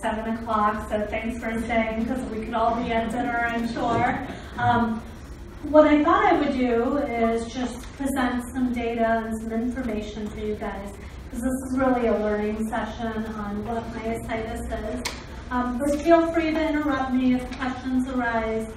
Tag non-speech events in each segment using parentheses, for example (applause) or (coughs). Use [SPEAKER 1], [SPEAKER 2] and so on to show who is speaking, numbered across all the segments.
[SPEAKER 1] 7 o'clock, so thanks for staying because we could all be at dinner, I'm sure. Um, what I thought I would do is just present some data and some information for you guys because this is really a learning session on what myositis is. Um, but feel free to interrupt me if questions arise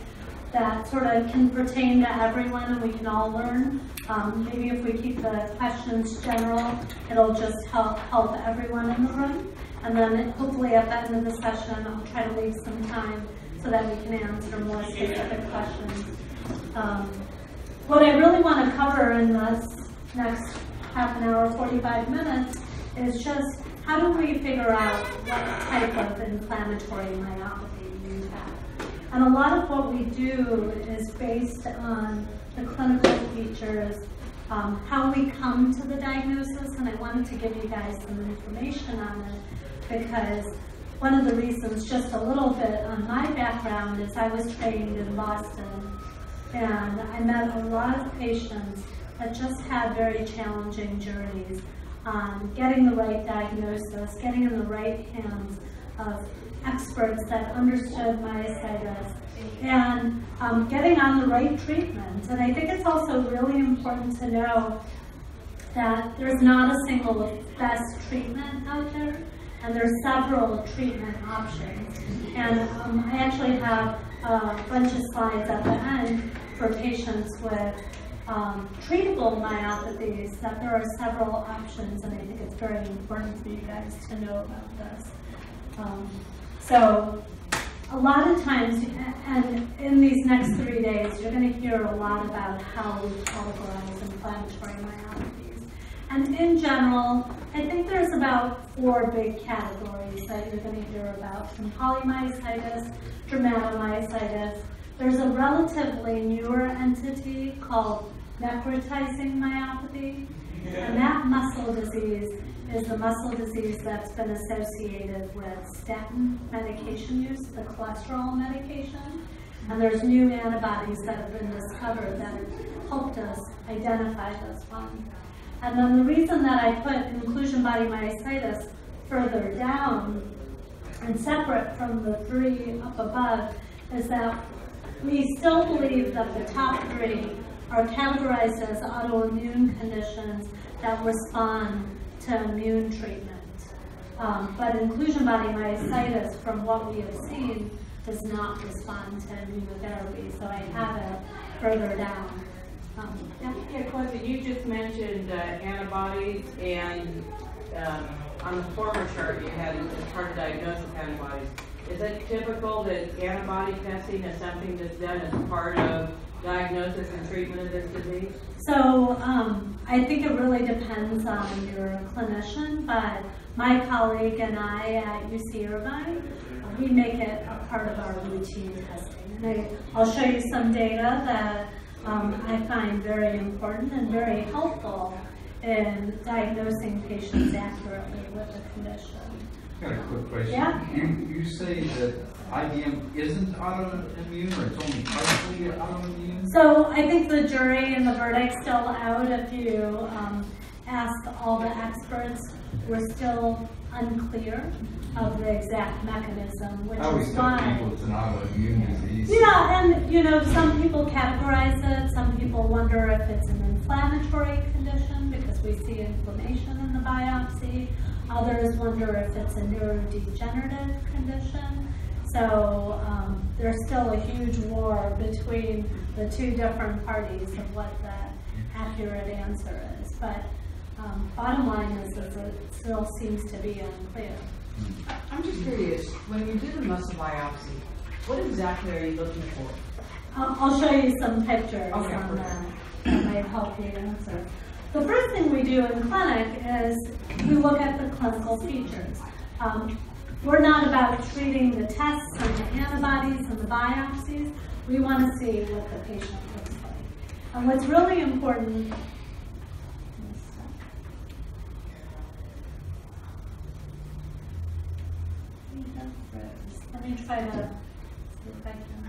[SPEAKER 1] that sort of can pertain to everyone and we can all learn. Um, maybe if we keep the questions general, it'll just help, help everyone in the room. And then hopefully at the end of the session, I'll try to leave some time so that we can answer more specific questions. Um, what I really want to cover in this next half an hour, 45 minutes, is just how do we figure out what type of inflammatory myopathy you have. And a lot of what we do is based on the clinical features, um, how we come to the diagnosis, and I wanted to give you guys some information on it because one of the reasons, just a little bit on my background, is I was trained in Boston and I met a lot of patients that just had very challenging journeys on getting the right diagnosis, getting in the right hands of experts that understood myositis, and um, getting on the right treatment. And I think it's also really important to know that there's not a single best treatment out there, and there's several treatment options. And um, I actually have a bunch of slides at the end for patients with um, treatable myopathies that there are several options, and I think it's very important for you guys to know about this. Um, so a lot of times, and in these next three days, you're going to hear a lot about how we categorize inflammatory myopathies. And in general, I think there's about four big categories that you're going to hear about, from polymyositis, dermatomyositis. There's a relatively newer entity called necrotizing myopathy, and that muscle disease is the muscle disease that's been associated with statin medication use, the cholesterol medication. And there's new antibodies that have been discovered that helped us identify this one. And then the reason that I put inclusion body myositis further down and separate from the three up above is that we still believe that the top three are categorized as autoimmune conditions that respond to immune treatment. Um, but inclusion body myositis, from what we have seen, does not respond to immunotherapy. So I have it further down. Um,
[SPEAKER 2] yeah. question. You just mentioned uh, antibodies, and um, on the former chart you had as part of diagnosis antibodies. Is it typical that antibody testing is something that's done as part of diagnosis and treatment of this disease?
[SPEAKER 1] So um, I think it really depends on your clinician, but my colleague and I at UC Irvine, we make it a part of our routine testing. And I, I'll show you some data that um, I find very important and very helpful in diagnosing patients accurately with the condition.
[SPEAKER 3] Got a quick question.
[SPEAKER 1] Yeah.
[SPEAKER 3] You, you say that IBM isn't autoimmune or it's only partially autoimmune?
[SPEAKER 1] So I think the jury and the verdict's still out. If you um, ask all the experts, we're still unclear of the exact mechanism, which
[SPEAKER 3] I
[SPEAKER 1] is why.
[SPEAKER 3] people it's an autoimmune disease.
[SPEAKER 1] Yeah, and you know, some people categorize it. Some people wonder if it's an inflammatory condition because we see inflammation in the biopsy. Others wonder if it's a neurodegenerative condition. So um, there's still a huge war between the two different parties of what the accurate answer is. But um, bottom line is, is it still seems to be unclear.
[SPEAKER 4] I'm just curious, when you do the muscle biopsy, what exactly are you looking for?
[SPEAKER 1] I'll, I'll show you some pictures
[SPEAKER 4] Okay,
[SPEAKER 1] on that that might help you answer. The first thing we do in clinic is we look at the clinical features. Um, we're not about treating the tests and the antibodies and the biopsies. We want to see what the patient looks like. And what's really important Let me try to see if I can.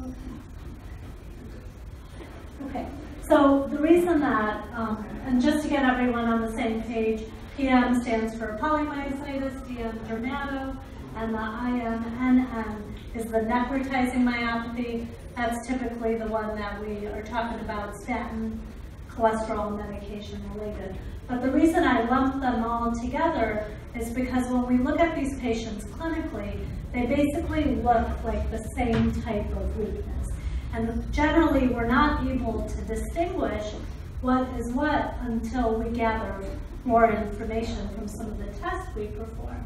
[SPEAKER 1] Okay. Okay, so the reason that, um, and just to get everyone on the same page, PM stands for polymyositis, DM dermato, and the IMNM is the necrotizing myopathy. That's typically the one that we are talking about statin, cholesterol medication related. But the reason I lump them all together is because when we look at these patients clinically, they basically look like the same type of weakness. And generally, we're not able to distinguish what is what until we gather more information from some of the tests we perform.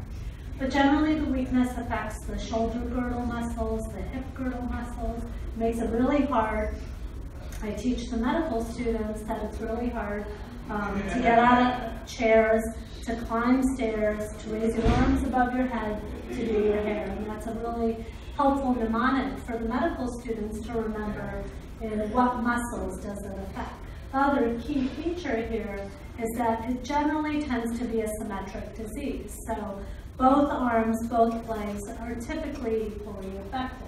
[SPEAKER 1] But generally, the weakness affects the shoulder girdle muscles, the hip girdle muscles, makes it really hard. I teach the medical students that it's really hard um, to get out of chairs, to climb stairs, to raise your arms above your head, to do your hair. And that's a really helpful mnemonic for the medical students to remember in what muscles does it affect. The other key feature here is that it generally tends to be a symmetric disease. So both arms, both legs are typically equally affected.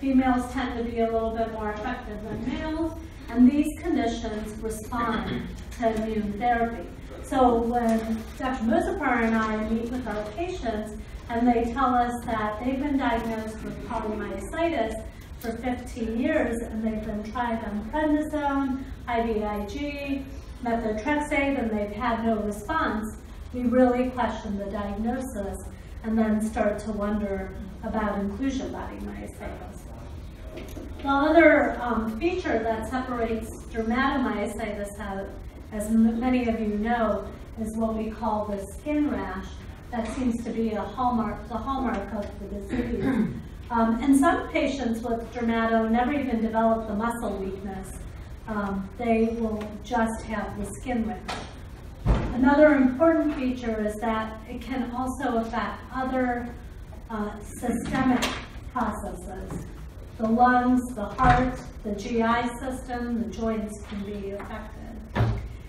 [SPEAKER 1] Females tend to be a little bit more affected than males, and these conditions respond to therapy. So when Dr. Mozaffar and I meet with our patients, and they tell us that they've been diagnosed with polymyositis for 15 years, and they've been trying on prednisone, IVIG, methotrexate, and they've had no response, we really question the diagnosis and then start to wonder about inclusion body myositis. The other um, feature that separates dermatomyositis out, as m- many of you know, is what we call the skin rash. That seems to be a hallmark, the hallmark of the disease. (coughs) Um, and some patients with dermato never even develop the muscle weakness. Um, they will just have the skin rash. Another important feature is that it can also affect other uh, systemic processes. The lungs, the heart, the GI system, the joints can be affected.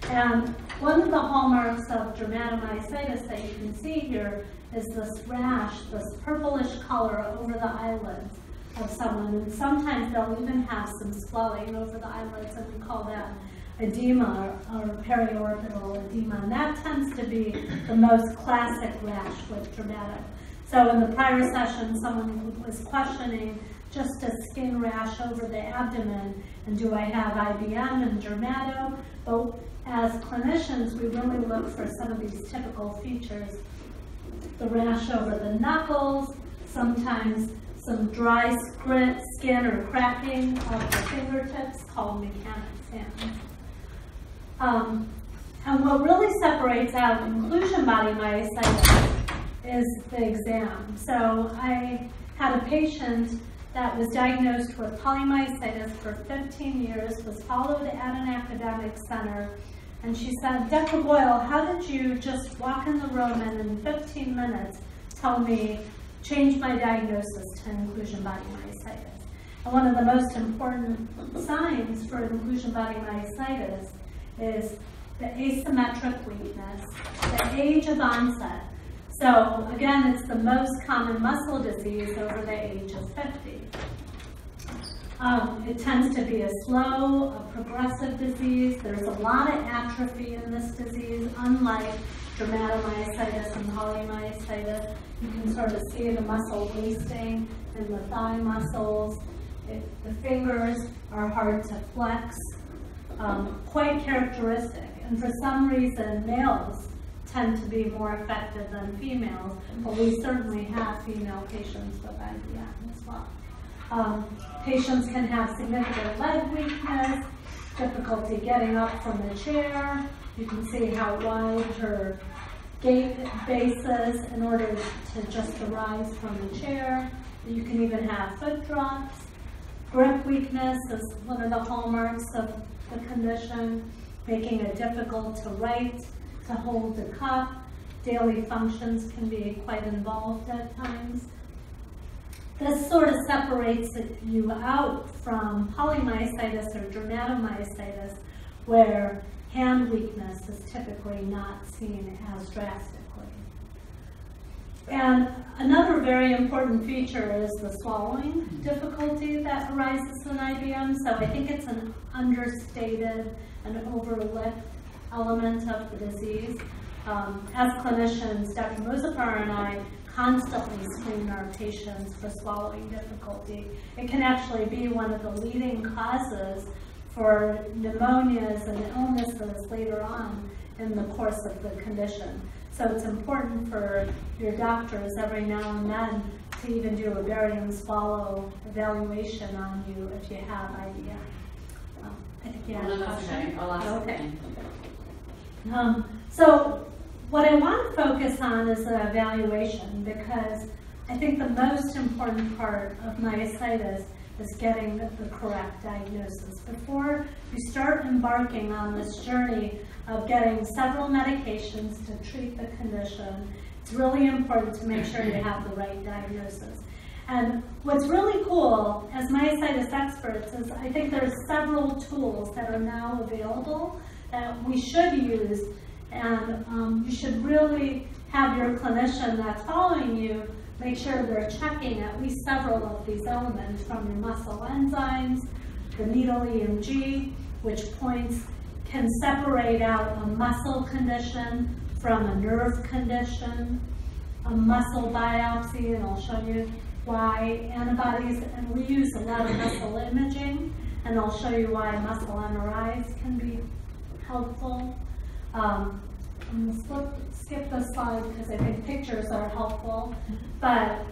[SPEAKER 1] And one of the hallmarks of dermatomyositis that you can see here is this rash, this purplish color over the eyelids of someone. And sometimes they'll even have some swelling over the eyelids, and we call that edema or, or periorbital edema. And that tends to be the most classic rash with dermato. So in the prior session, someone was questioning just a skin rash over the abdomen, and do I have IBM and dermato? But as clinicians, we really look for some of these typical features. The rash over the knuckles, sometimes some dry skin or cracking of the fingertips called mechanic hands. Um, and what really separates out inclusion body myositis is the exam. So I had a patient that was diagnosed with polymyositis for 15 years, was followed at an academic center, and she said, Dr. Goyal, how did you just walk in the room and in 15 minutes tell me, change my diagnosis to inclusion body myositis? And one of the most important signs for inclusion body myositis is the asymmetric weakness, the age of onset. So again, it's the most common muscle disease over the age of 50. Um, it tends to be a slow, a progressive disease. There's a lot of atrophy in this disease, unlike dermatomyositis and polymyositis. You can sort of see the muscle wasting in the thigh muscles. It, the fingers are hard to flex, um, quite characteristic. And for some reason, males tend to be more affected than females, but we certainly have female patients with IBM as well. Um, patients can have significant leg weakness, difficulty getting up from the chair. You can see how wide her gait base is in order to just arise from the chair. You can even have foot drops. Grip weakness is one of the hallmarks of the condition, making it difficult to write, to hold the cup. Daily functions can be quite involved at times. This sort of separates you out from polymyositis or dermatomyositis, where hand weakness is typically not seen as drastically. And another very important feature is the swallowing difficulty that arises in IBM. So I think it's an understated and overlooked element of the disease. Um, as clinicians, Dr. Mozaffar and I constantly screen our patients for swallowing difficulty. It can actually be one of the leading causes for pneumonias and illnesses later on in the course of the condition. So it's important for your doctors every now and then to even do a barium swallow evaluation on you if you have IBM. Um, I think you had a question.
[SPEAKER 5] okay. I'll ask
[SPEAKER 1] Okay.
[SPEAKER 5] again.
[SPEAKER 1] Um, so what I want to focus on is the evaluation because I think the most important part of myositis is getting the correct diagnosis. Before you start embarking on this journey of getting several medications to treat the condition, it's really important to make sure you have the right diagnosis. And what's really cool as myositis experts is I think there's several tools that are now available that we should use. And um, you should really have your clinician that's following you make sure they're checking at least several of these elements from your muscle enzymes, the needle EMG, which points can separate out a muscle condition from a nerve condition, a muscle biopsy, and I'll show you why antibodies, and we use a lot of muscle imaging, and I'll show you why muscle MRIs can be helpful. Um, I'm gonna skip, skip this slide because I think pictures are helpful, but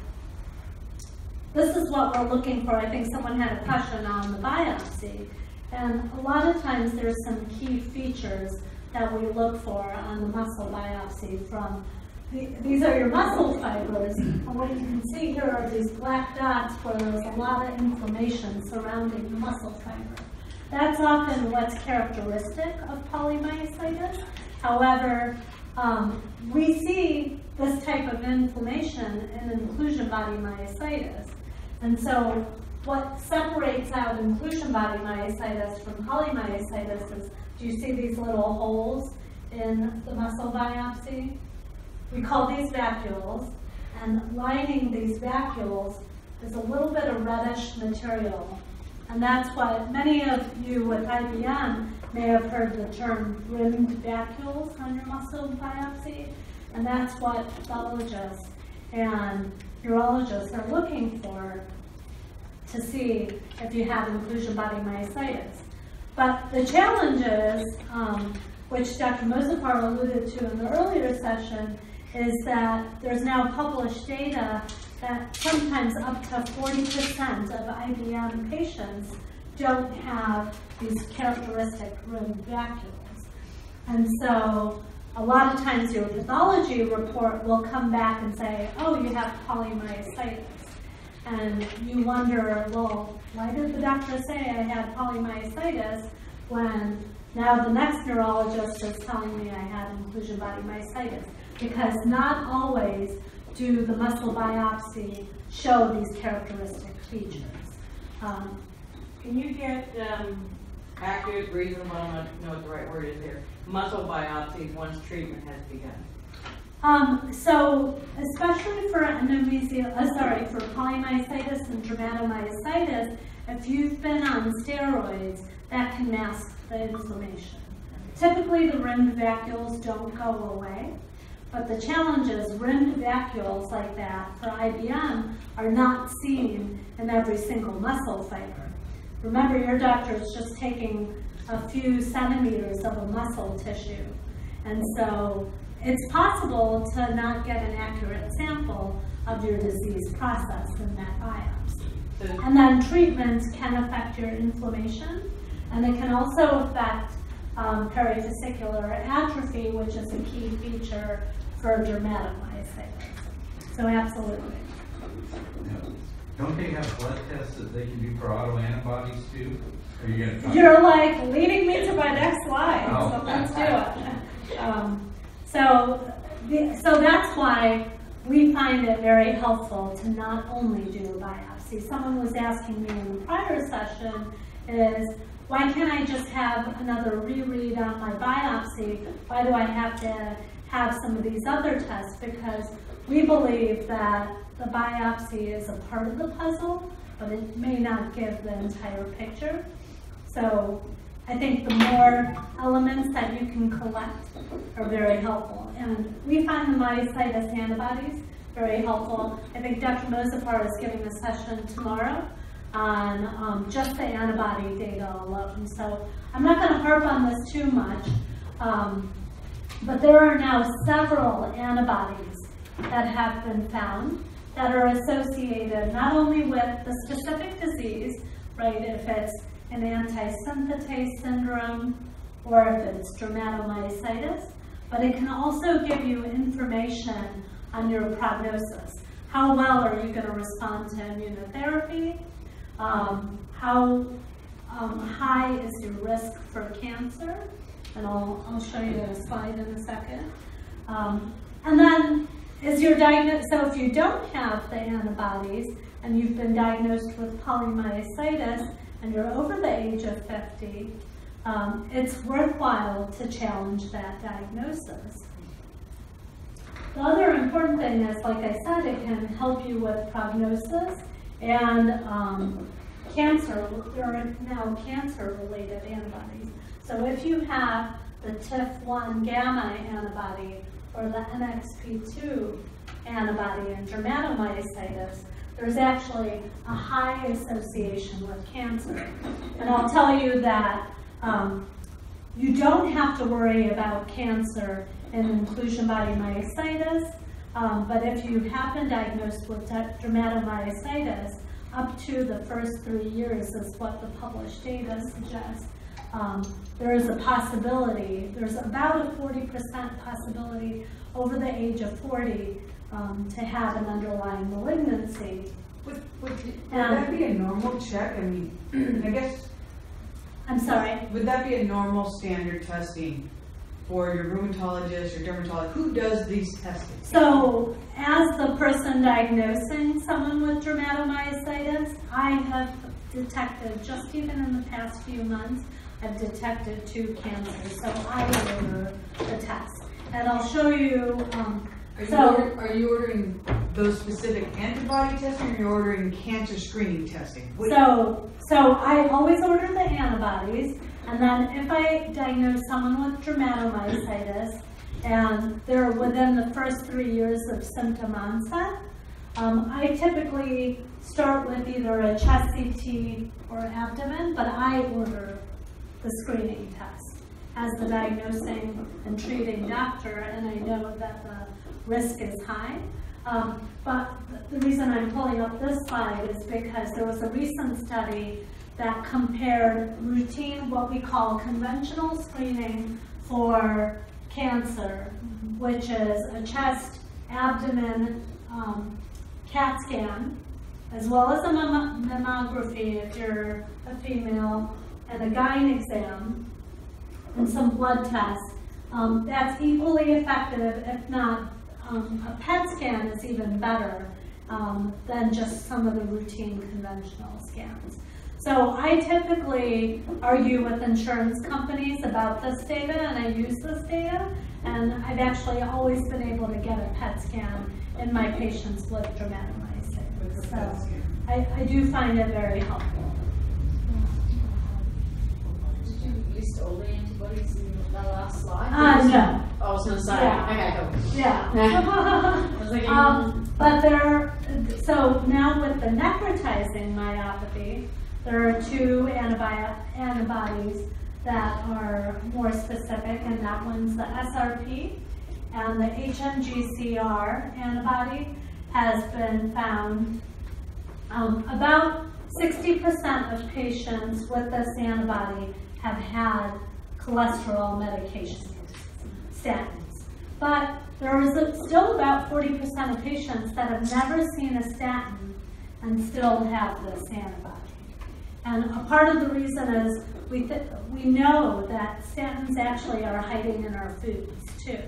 [SPEAKER 1] this is what we're looking for. I think someone had a question on the biopsy. And a lot of times there's some key features that we look for on the muscle biopsy from, these are your muscle fibers. And what you can see here are these black dots where there's a lot of inflammation surrounding the muscle fiber. That's often what's characteristic of polymyositis. However, um, we see this type of inflammation in inclusion body myositis. And so what separates out inclusion body myositis from polymyositis is, do you see these little holes in the muscle biopsy? We call these vacuoles, and lining these vacuoles is a little bit of reddish material. And that's what many of you with IBM may have heard the term rimmed vacuoles on your muscle biopsy. And that's what pathologists and neurologists are looking for to see if you have inclusion body myositis. But the challenge is, um, which Dr. Mozaffar alluded to in the earlier session, is that there's now published data that sometimes up to 40% of IBM patients don't have these characteristic rim vacuoles. And so a lot of times your pathology report will come back and say, oh, you have polymyositis. And you wonder, well, why did the doctor say I had polymyositis when now the next neurologist is telling me I had inclusion body myositis? Because not always do the muscle biopsy show these characteristic features. Um,
[SPEAKER 2] Can you get, um, accurate, reasonable, I don't know what the right word is here, muscle biopsies once treatment has begun?
[SPEAKER 1] Um, so especially for endometrial, uh, sorry, for polymyositis and dermatomyositis, if you've been on steroids, that can mask the inflammation. Typically, the rimmed vacuoles don't go away, but the challenge is rimmed vacuoles like that for IBM are not seen in every single muscle fiber. Remember, your doctor is just taking a few centimeters of a muscle tissue. And so it's possible to not get an accurate sample of your disease process in that biopsy. And then treatments can affect your inflammation, and it can also affect um, perifascicular atrophy, which is a key feature for dermatomyositis. So absolutely.
[SPEAKER 3] Don't they have blood tests that they can do for autoantibodies too? Are you going to
[SPEAKER 1] You're like leading me to my next slide,
[SPEAKER 3] Oh.
[SPEAKER 1] so let's do it. Um, So, the- so that's why we find it very helpful to not only do a biopsy. Someone was asking me in the prior session is, why can't I just have another reread on my biopsy? Why do I have to have some of these other tests? Because we believe that the biopsy is a part of the puzzle, but it may not give the entire picture. So I think the more elements that you can collect are very helpful. And we find the myositis antibodies very helpful. I think Dr. Mozaffar is giving a session tomorrow on um, just the antibody data alone. So I'm not going to harp on this too much, um, but there are now several antibodies that have been found that are associated not only with the specific disease, right, if it's an antisynthetase syndrome or if it's dermatomyositis, but it can also give you information on your prognosis. How well are you going to respond to immunotherapy? Um, how um, high is your risk for cancer? And I'll, I'll show you a slide in a second. Um, and then is your diagnosis, so if you don't have the antibodies and you've been diagnosed with polymyositis and you're over the age of 50, um, it's worthwhile to challenge that diagnosis. The other important thing is, like I said, it can help you with prognosis and um, cancer. There are now cancer-related antibodies. So if you have the TIF1 gamma antibody or the NXP2 antibody in dermatomyositis, there's actually a high association with cancer. And I'll tell you that um, you don't have to worry about cancer in inclusion body myositis, um, but if you have been diagnosed with dermatomyositis, up to the first three years is what the published data suggests. Um, there is a possibility, there's about a 40% possibility over the age of 40 um, to have an underlying malignancy.
[SPEAKER 4] Would, would, would that be a normal check? I mean, I guess,
[SPEAKER 1] I'm sorry,
[SPEAKER 4] would that be a normal standard testing for your rheumatologist or dermatologist? Who does these testing?
[SPEAKER 1] So, as the person diagnosing someone with dermatomyositis, I have detected, just even in the past few months, I've detected two cancers. So I order the test. And I'll show you, um,
[SPEAKER 4] Are you,
[SPEAKER 1] So-
[SPEAKER 4] order, are you ordering those specific antibody testing or you're ordering cancer screening testing? Which-
[SPEAKER 1] so, so I always order the antibodies. And then if I diagnose someone with dermatomyositis and they're within the first three years of symptom onset, um, I typically start with either a chest CT or abdomen, but I order the screening test as the diagnosing and treating doctor, and I know that the risk is high. Um, but the reason I'm pulling up this slide is because there was a recent study that compared routine, what we call conventional screening for cancer, which is a chest, abdomen, um, CAT scan, as well as a mammography if you're a female, and a gyne exam, and some blood tests. Um, that's equally effective, if not, um, a PET scan is even better um, than just some of the routine conventional scans. So I typically argue with insurance companies about this data, and I use this data, and I've actually always been able to get a PET scan in my patients with
[SPEAKER 4] with
[SPEAKER 1] dermatomyositis. So I, I do find it very helpful.
[SPEAKER 5] Did you list all the antibodies in the last slide?
[SPEAKER 1] Uh, no,
[SPEAKER 5] I was gonna say,
[SPEAKER 1] Yeah.
[SPEAKER 5] okay, cool.
[SPEAKER 1] yeah. (laughs) (laughs)
[SPEAKER 5] I was like,
[SPEAKER 1] Um, but there, so now with the necrotizing myopathy, there are two antibi- antibodies that are more specific, and that one's the SRP, and the HMGCR antibody has been found. Um, about sixty percent of patients with this antibody have had cholesterol medications, statins. But there is still about forty percent of patients that have never seen a statin and still have this antibody. And a part of the reason is we, we know that statins actually are hiding in our foods too.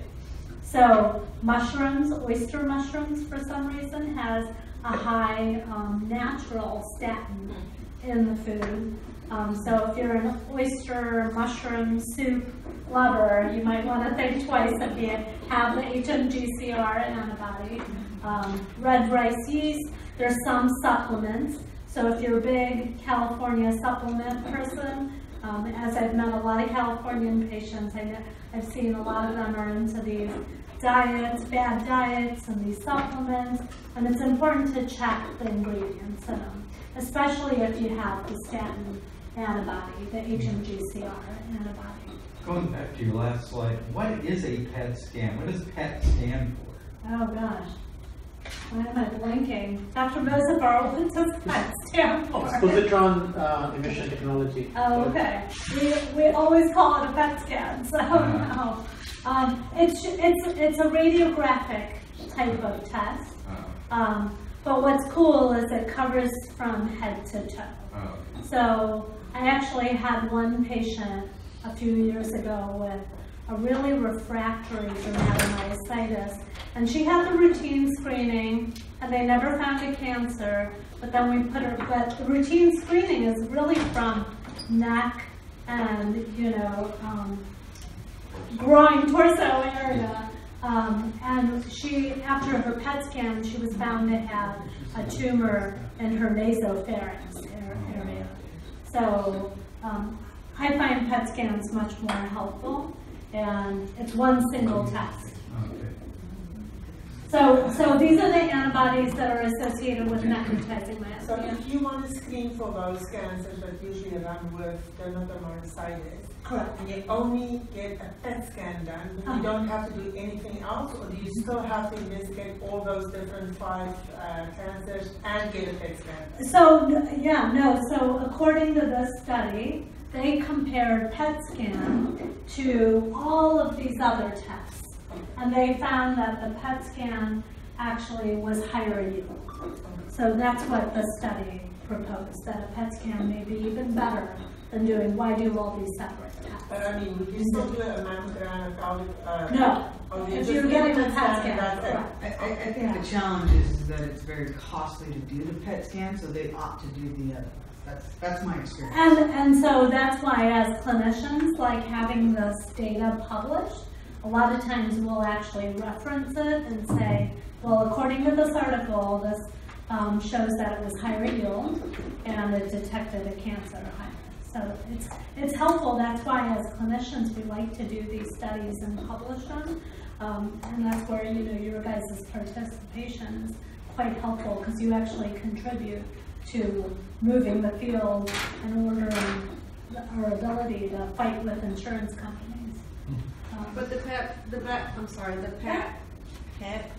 [SPEAKER 1] So mushrooms, oyster mushrooms for some reason has a high um, natural statin in the food. Um, so if you're an oyster mushroom soup lover, you might want to think twice if you have the HMGCR antibody. Um, red rice yeast, there's some supplements. So if you're a big California supplement person, Um, as I've met a lot of Californian patients, I I've seen a lot of them are into these diets, bad diets, and these supplements, and it's important to check the ingredients in them, especially if you have the statin antibody, the HMGCR antibody.
[SPEAKER 3] Going back to your last slide, what is a PET scan? What does PET stand for?
[SPEAKER 1] Oh, gosh. Why am I blanking? Dr. Mozaffar, what does that stand for?
[SPEAKER 6] Positron uh, emission technology.
[SPEAKER 1] Oh, okay. We, we always call it a PET scan, so no. Um, it's, it's, it's a radiographic type of test.
[SPEAKER 3] Oh,
[SPEAKER 1] Um, but what's cool is it covers from head to toe.
[SPEAKER 3] oh,
[SPEAKER 1] So I actually had one patient a few years ago with a really refractory dermatomyositis. And she had the routine screening and they never found a cancer. But then we put her, but the routine screening is really from neck and, you know, um, groin torso area. Um, and she, after her PET scan, she was found to have a tumor in her nasopharynx. So um, I find PET scans much more helpful, and it's one single test. So, so these are the antibodies that are associated with necrotizing
[SPEAKER 7] So if you want to screen for those cancers that usually run with dermatomyositis,
[SPEAKER 1] Correct.
[SPEAKER 7] and you only get a PET scan done,
[SPEAKER 1] Uh-huh.
[SPEAKER 7] you don't have to do anything else, or do you still have to investigate all those different five uh, cancers and get a PET scan?
[SPEAKER 1] So, yeah, no, so according to this study, they compared PET scan to all of these other tests. And they found that the PET scan actually was higher yield. So that's what the study proposed, that a PET scan may be even better than doing, why do all these separate
[SPEAKER 7] But
[SPEAKER 1] tests?
[SPEAKER 7] I mean, would you still do a mammogram, a uh?
[SPEAKER 1] No,
[SPEAKER 7] or
[SPEAKER 1] if
[SPEAKER 7] just
[SPEAKER 1] you're
[SPEAKER 7] get
[SPEAKER 1] getting
[SPEAKER 7] PET
[SPEAKER 1] a PET
[SPEAKER 7] and
[SPEAKER 1] scan,
[SPEAKER 7] that's it?
[SPEAKER 1] correct.
[SPEAKER 4] I, I, I think the challenge is, is that it's very costly to do the PET scan, so they opt to do the other. That's, that's my experience.
[SPEAKER 1] And, and so that's why as clinicians, like having this data published, a lot of times we'll actually reference it and say, well, according to this article, this um, shows that it was higher yield and it detected a cancer. So it's, it's helpful, that's why as clinicians, we like to do these studies and publish them. Um, and that's where, you know, your guys' participation is quite helpful because you actually contribute to moving the field and ordering our ability to fight with insurance companies. Um,
[SPEAKER 8] But the PET, the PET, I'm sorry, the PEP, PET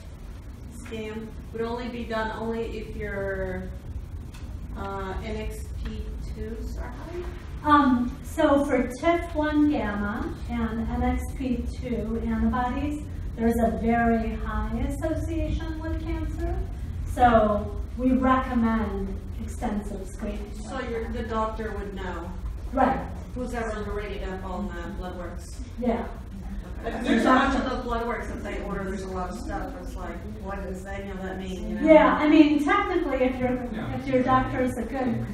[SPEAKER 8] scan would only be done only if your, uh, NXP twos are high?
[SPEAKER 1] Um, so for TIF1 gamma and NXP2 antibodies, there's a very high association with cancer. So we recommend extensive screening.
[SPEAKER 8] So your, the doctor would know,
[SPEAKER 1] Right,
[SPEAKER 8] who's ever rated up on the blood works.
[SPEAKER 1] yeah.
[SPEAKER 7] But
[SPEAKER 8] There's
[SPEAKER 7] there's
[SPEAKER 8] a bunch of those blood works that they order, there's a lot of stuff, it's like, what does any of that mean, you know?
[SPEAKER 1] Yeah, I mean, technically, if your, if your doctor is a good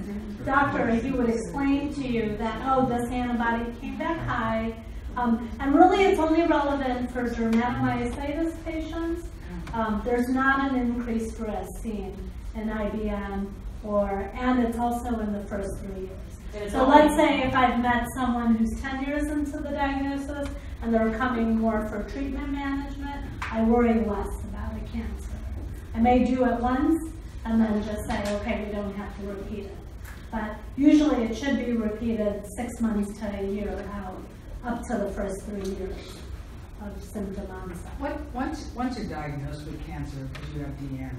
[SPEAKER 1] doctor, he would explain to you that, oh, this antibody came back high. Um, and really, it's only relevant for dermatomyositis patients. Um, there's not an increased risk seen in IBM or, and it's also in the first three years.
[SPEAKER 2] And it's
[SPEAKER 1] So let's say if I've met someone who's ten years into the diagnosis and they're coming more for treatment management, I worry less about a cancer. I may do it once and then just say, okay, we don't have to repeat it. But usually it should be repeated six months to a year out, up to the first three years of symptom onset.
[SPEAKER 4] What, once, once you're diagnosed with cancer, because you have DM,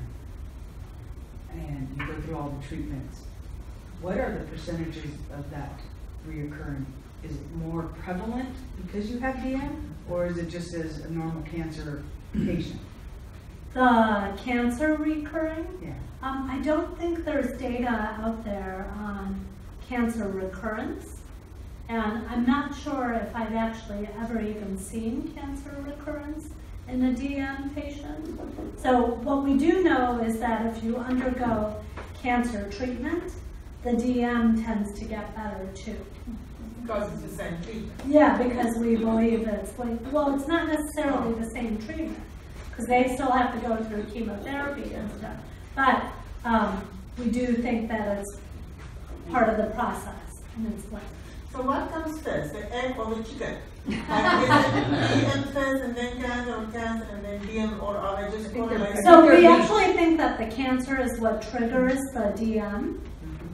[SPEAKER 4] and you go through all the treatments, what are the percentages of that reoccurring? Is it more prevalent because you have DM, or is it just as a normal cancer patient?
[SPEAKER 1] The cancer recurring,
[SPEAKER 4] Yeah.
[SPEAKER 1] Um, I don't think there's data out there on cancer recurrence. And I'm not sure if I've actually ever even seen cancer recurrence in a DM patient. So what we do know is that if you undergo cancer treatment, the DM tends to get better too.
[SPEAKER 7] Because it's the same treatment.
[SPEAKER 1] Yeah, because we believe it's like, well, it's not necessarily the same treatment, because they still have to go through chemotherapy and stuff. But, um, we do think that it's part of the process, and it's like,
[SPEAKER 7] So what comes first, the egg or the chicken? Like, DM first and then cancer or cancer and then DM or are they just correlated?
[SPEAKER 1] So we actually think that the cancer is what triggers the DM,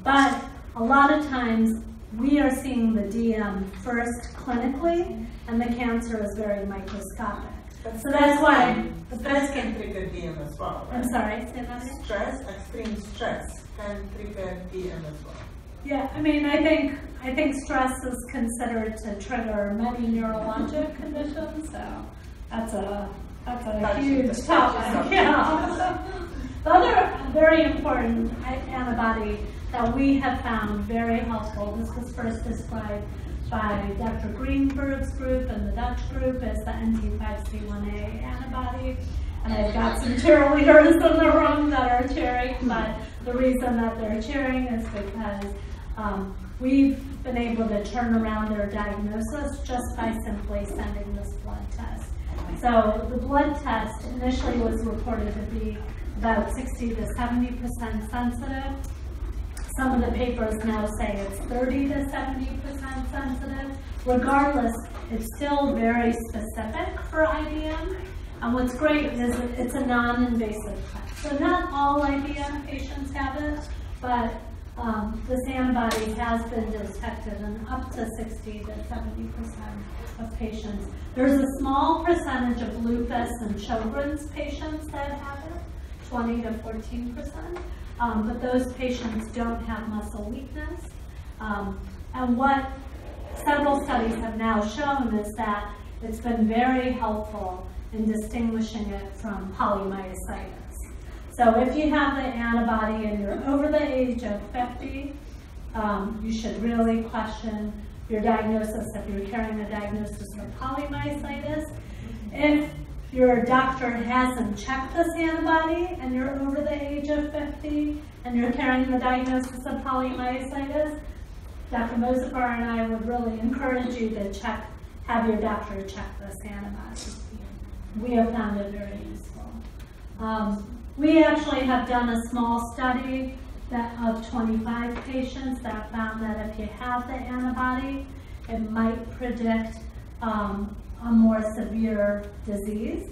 [SPEAKER 1] but a lot of times we are seeing the DM first clinically, and the cancer is very microscopic.
[SPEAKER 7] But
[SPEAKER 1] So that's why the
[SPEAKER 7] Stress can trigger DM as well, right?
[SPEAKER 1] I'm sorry, say that again?
[SPEAKER 7] Stress, extreme stress can trigger DM as well.
[SPEAKER 1] Yeah, I mean, I think, I think stress is considered to trigger many neurologic conditions, so that's a, that's a
[SPEAKER 7] Touchy-
[SPEAKER 1] huge topic, yeah. (laughs) The other very important antibody that we have found very helpful, this was first described by Dr. Greenberg's group and the Dutch group, is the NT5C1A antibody. And I've got some cheerleaders in the room that are cheering, but the reason that they're cheering is because um, we've been able to turn around their diagnosis just by simply sending this blood test. So the blood test initially was reported to be about 60 to 70 percent sensitive. Some of the papers now say it's 30 to 70 percent sensitive. Regardless, it's still very specific for IBM. And what's great is it's a non-invasive test. So not all IBM patients have it, but um, this antibody has been detected in up to 60 to 70 percent of patients. There's a small percentage of lupus and Sjogren's patients that have it, 20 to 14 percent. Um, but those patients don't have muscle weakness. Um, and what several studies have now shown is that it's been very helpful in distinguishing it from polymyositis. So if you have the antibody and you're over the age of 50, um, you should really question your diagnosis if you're carrying a diagnosis for polymyositis. If your doctor hasn't checked this antibody and you're over the age of 50 and you're carrying the diagnosis of polymyositis, Dr. Mozaffar and I would really encourage you to check, have your doctor check this antibody. We have found it very useful. Um, we actually have done a small study that of 25 patients that found that if you have the antibody, it might predict um, a more severe disease.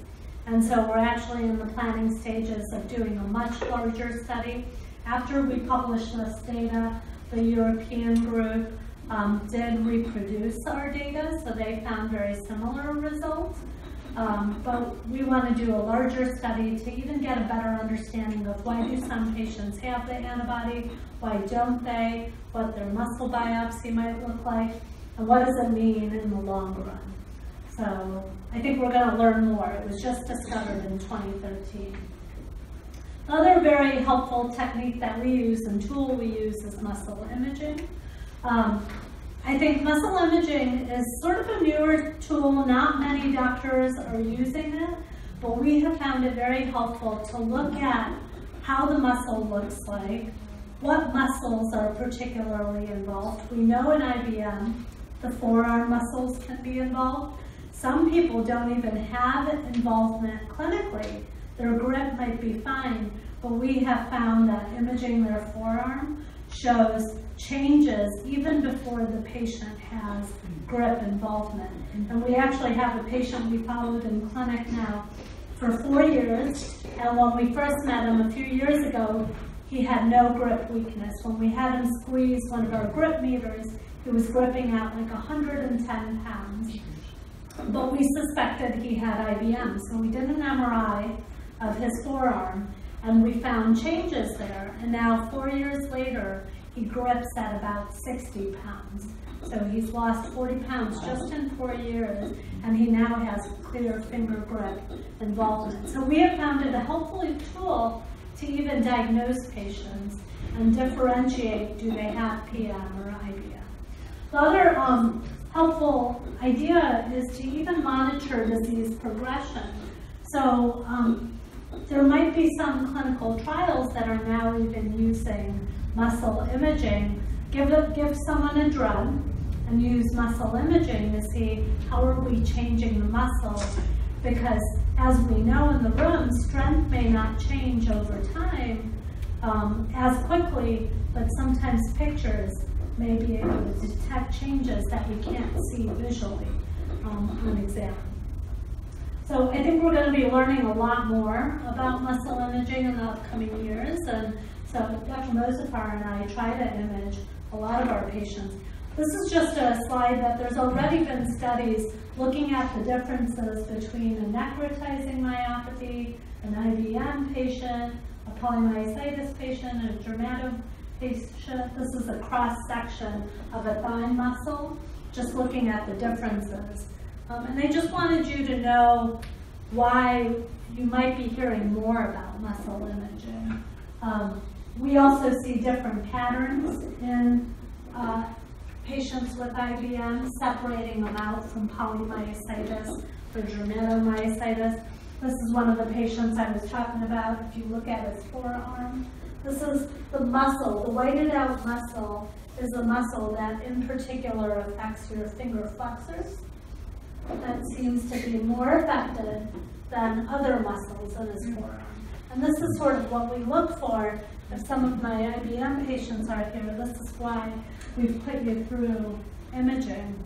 [SPEAKER 1] And so we're actually in the planning stages of doing a much larger study. After we publish this data, the European group um, did reproduce our data, so they found very similar results. Um, but we want to do a larger study to even get a better understanding of why do some patients have the antibody, why don't they, what their muscle biopsy might look like, and what does it mean in the long run. So I think we're going to learn more. It was just discovered in 2013. Another very helpful technique that we use and tool we use is muscle imaging. Um, I think muscle imaging is sort of a newer tool. Not many doctors are using it, but we have found it very helpful to look at how the muscle looks like, what muscles are particularly involved. We know in IBM the forearm muscles can be involved. Some people don't even have involvement clinically. Their grip might be fine, but we have found that imaging their forearm shows changes even before the patient has grip involvement. And we actually have a patient we followed in clinic now for four years, and when we first met him a few years ago, he had no grip weakness. When we had him squeeze one of our grip meters, he was gripping out like 110 pounds. But we suspected he had IBM, so we did an MRI of his forearm, and we found changes there. And now, four years later, he grips at about 60 pounds. So he's lost 40 pounds just in four years, and he now has clear finger grip involvement. So we have found it a helpful tool to even diagnose patients and differentiate do they have PM or IBM. The other um, helpful idea is to even monitor disease progression. So um, there might be some clinical trials that are now even using muscle imaging. Give, a, give someone a drug and use muscle imaging to see how are we changing the muscle because as we know in the room, strength may not change over time um, as quickly, but sometimes pictures may be able to detect changes that we can't see visually um, on exam. So I think we're going to be learning a lot more about muscle imaging in the upcoming years. And so Dr. Mozaffar and I try to image a lot of our patients. This is just a slide that there's already been studies looking at the differences between a necrotizing myopathy, an IBM patient, a polymyositis patient, a dermato patient. This is a cross section of a thigh muscle, just looking at the differences. Um, and they just wanted you to know why you might be hearing more about muscle imaging. Um, we also see different patterns in uh, patients with IBM, separating them out from polymyositis or dermatomyositis. This is one of the patients I was talking about. If you look at his forearm, this is the muscle, the whited out muscle is a muscle that in particular affects your finger flexors. That seems to be more affected than other muscles in his forearm. And this is sort of what we look for if some of my IBM patients are here. This is why we've put you through imaging,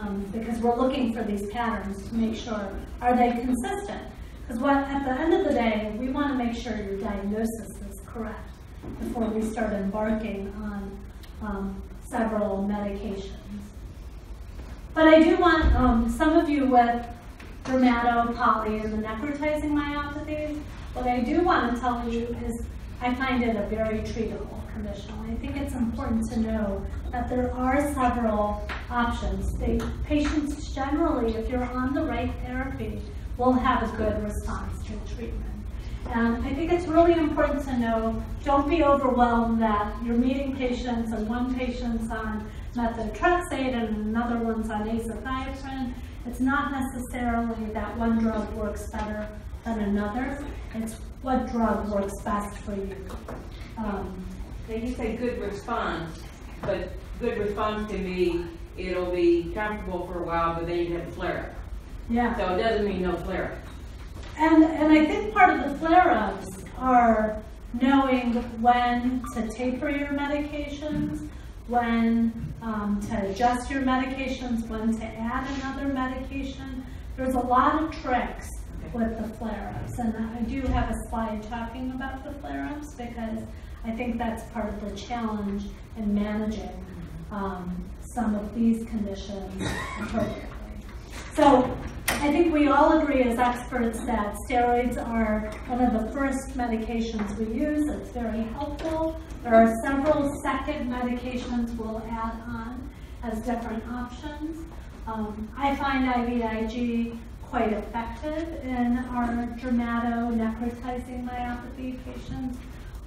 [SPEAKER 1] um, because we're looking for these patterns to make sure, are they consistent? Because what, at the end of the day, we want to make sure your diagnosis is correct before we start embarking on um, several medications. But I do want um, some of you with dermatopoly and the necrotizing myopathies, what I do want to tell you is I find it a very treatable condition. I think it's important to know that there are several options. The patients generally, if you're on the right therapy, will have a good response to treatment. And I think it's really important to know, don't be overwhelmed that you're meeting patients and one patient's on methotrexate and another one's on azathioprine. It's not necessarily that one drug works better than another. It's what drug works best for you. Um,
[SPEAKER 2] Now, you say good response, but good response can be, it'll be comfortable for a while, but then you have a flare up. yeah. So it doesn't mean no flare up.
[SPEAKER 1] And, and I think part of the flare-ups are knowing when to taper your medications, when um, to adjust your medications, when to add another medication. There's a lot of tricks with the flare-ups, and I do have a slide talking about the flare-ups because I think that's part of the challenge in managing um, some of these conditions appropriately. So I think we all agree as experts that steroids are one of the first medications we use. It's very helpful. There are several second medications we'll add on as different options. Um, I find IVIG quite effective in our dermato-necrotizing myopathy patients.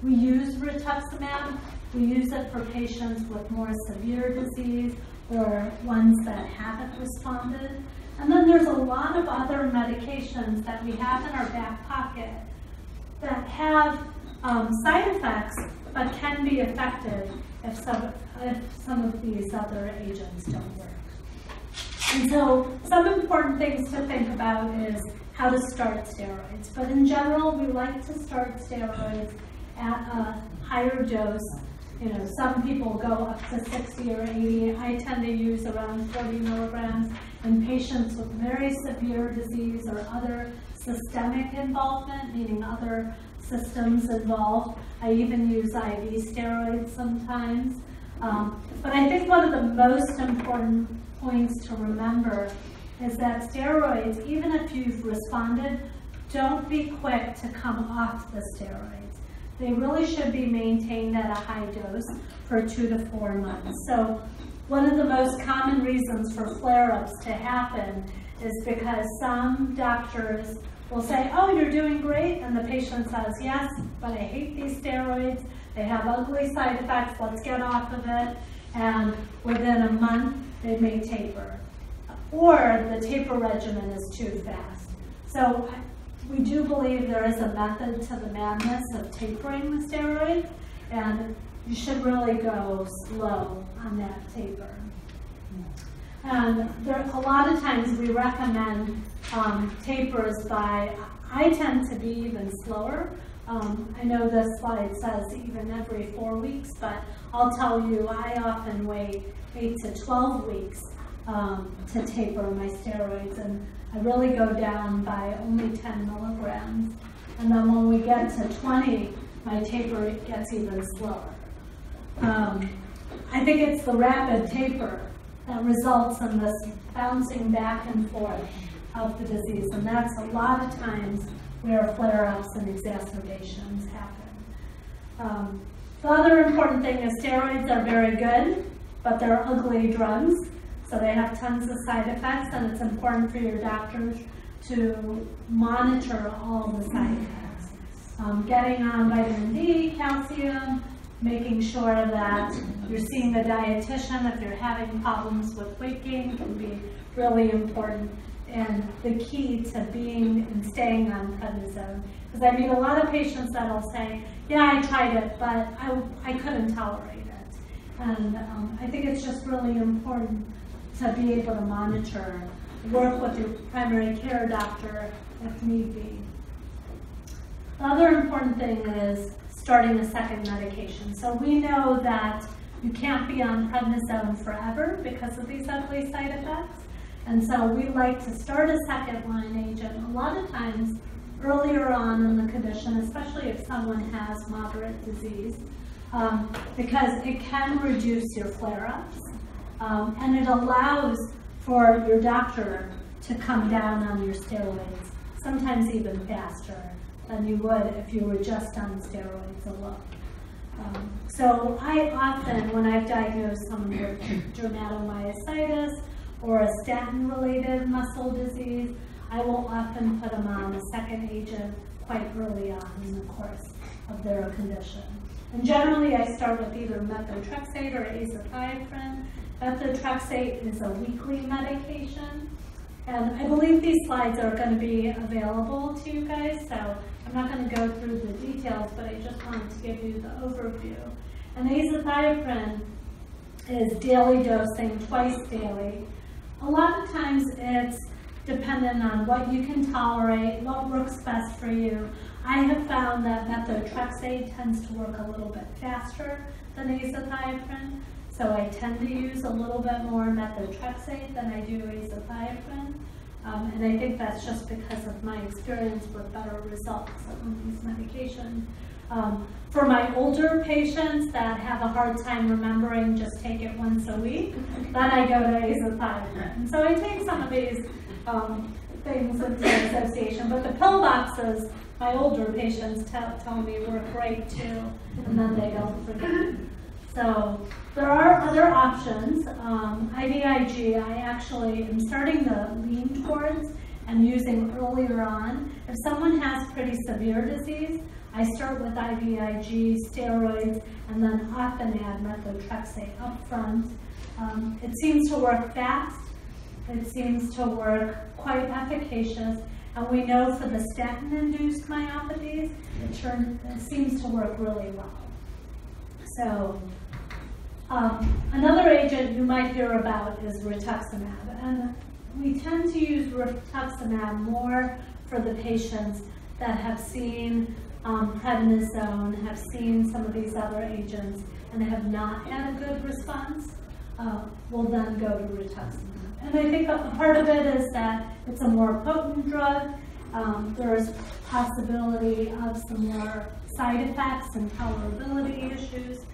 [SPEAKER 1] We use rituximab. We use it for patients with more severe disease or ones that haven't responded. And then there's a lot of other medications that we have in our back pocket that have um, side effects but can be effective if some, if some of these other agents don't work. And so some important things to think about is how to start steroids. But in general, we like to start steroids at a higher dose. You know, some people go up to 60 or 80. I tend to use around 40 milligrams in patients with very severe disease or other systemic involvement, meaning other systems involved. I even use IV steroids sometimes. Um, but I think one of the most important points to remember is that steroids, even if you've responded, don't be quick to come off the steroids. They really should be maintained at a high dose for two to four months. So one of the most common reasons for flare-ups to happen is because some doctors will say, oh, you're doing great, and the patient says, yes, but I hate these steroids, they have ugly side effects, let's get off of it, and within a month, they may taper. Or the taper regimen is too fast. So we do believe there is a method to the madness of tapering the steroid, and you should really go slow on that taper. And there, a lot of times we recommend um, tapers by, I tend to be even slower. Um, I know this slide says even every four weeks, but I'll tell you, I often wait eight to 12 weeks um, to taper my steroids, and I really go down by only 10 milligrams. And then when we get to 20, my taper gets even slower. Um, I think it's the rapid taper that results in this bouncing back and forth of the disease, and that's a lot of times where flare-ups and exacerbations happen. Um, the other important thing is steroids are very good, but they're ugly drugs, so they have tons of side effects, and it's important for your doctors to monitor all the side effects. Um, getting on vitamin D, calcium, making sure that you're seeing a dietitian if you're having problems with weight gain can be really important. And the key to being and staying on prednisone. Because I meet a lot of patients that'll say, yeah, I tried it, but I, I couldn't tolerate it. And um, I think it's just really important to be able to monitor, work with your primary care doctor if need be. The other important thing is starting a second medication. So we know that you can't be on prednisone forever because of these ugly side effects. And so we like to start a second line agent a lot of times earlier on in the condition, especially if someone has moderate disease, um, because it can reduce your flare-ups. Um, and it allows for your doctor to come down on your steroids, sometimes even faster than you would if you were just on steroids alone. Um, so I often, when I've diagnosed someone with dermatomyositis or a statin-related muscle disease, I will often put them on a second agent quite early on in the course of their condition. And generally, I start with either methotrexate or azathioprine. Methotrexate is a weekly medication. And I believe these slides are going to be available to you guys, so I'm not going to go through the details, but I just wanted to give you the overview. And azathioprine is daily dosing, twice daily. A lot of times it's dependent on what you can tolerate, what works best for you. I have found that methotrexate tends to work a little bit faster than azathioprine, so I tend to use a little bit more methotrexate than I do azathioprine. Um, and I think that's just because of my experience with better results on these medications. Um, for my older patients that have a hard time remembering, just take it once a week, then I go to azathioprine. And so I take some of these um, things into association, but the pill boxes, my older patients tell, tell me work great too, and then they don't forget. So there are other options. Um, IVIG, I actually am starting to lean towards and using earlier on. If someone has pretty severe disease, I start with IVIG, steroids, and then often add methotrexate up front. Um, it seems to work fast. It seems to work quite efficacious. And we know for the statin-induced myopathies, it, turn, it seems to work really well. So um, another agent you might hear about is rituximab. And we tend to use rituximab more for the patients that have seen um, prednisone, have seen some of these other agents, and have not had a good response. Uh, will then go to rituximab. And I think a, part of it is that it's a more potent drug. Um, there's possibility of some more side effects and tolerability issues.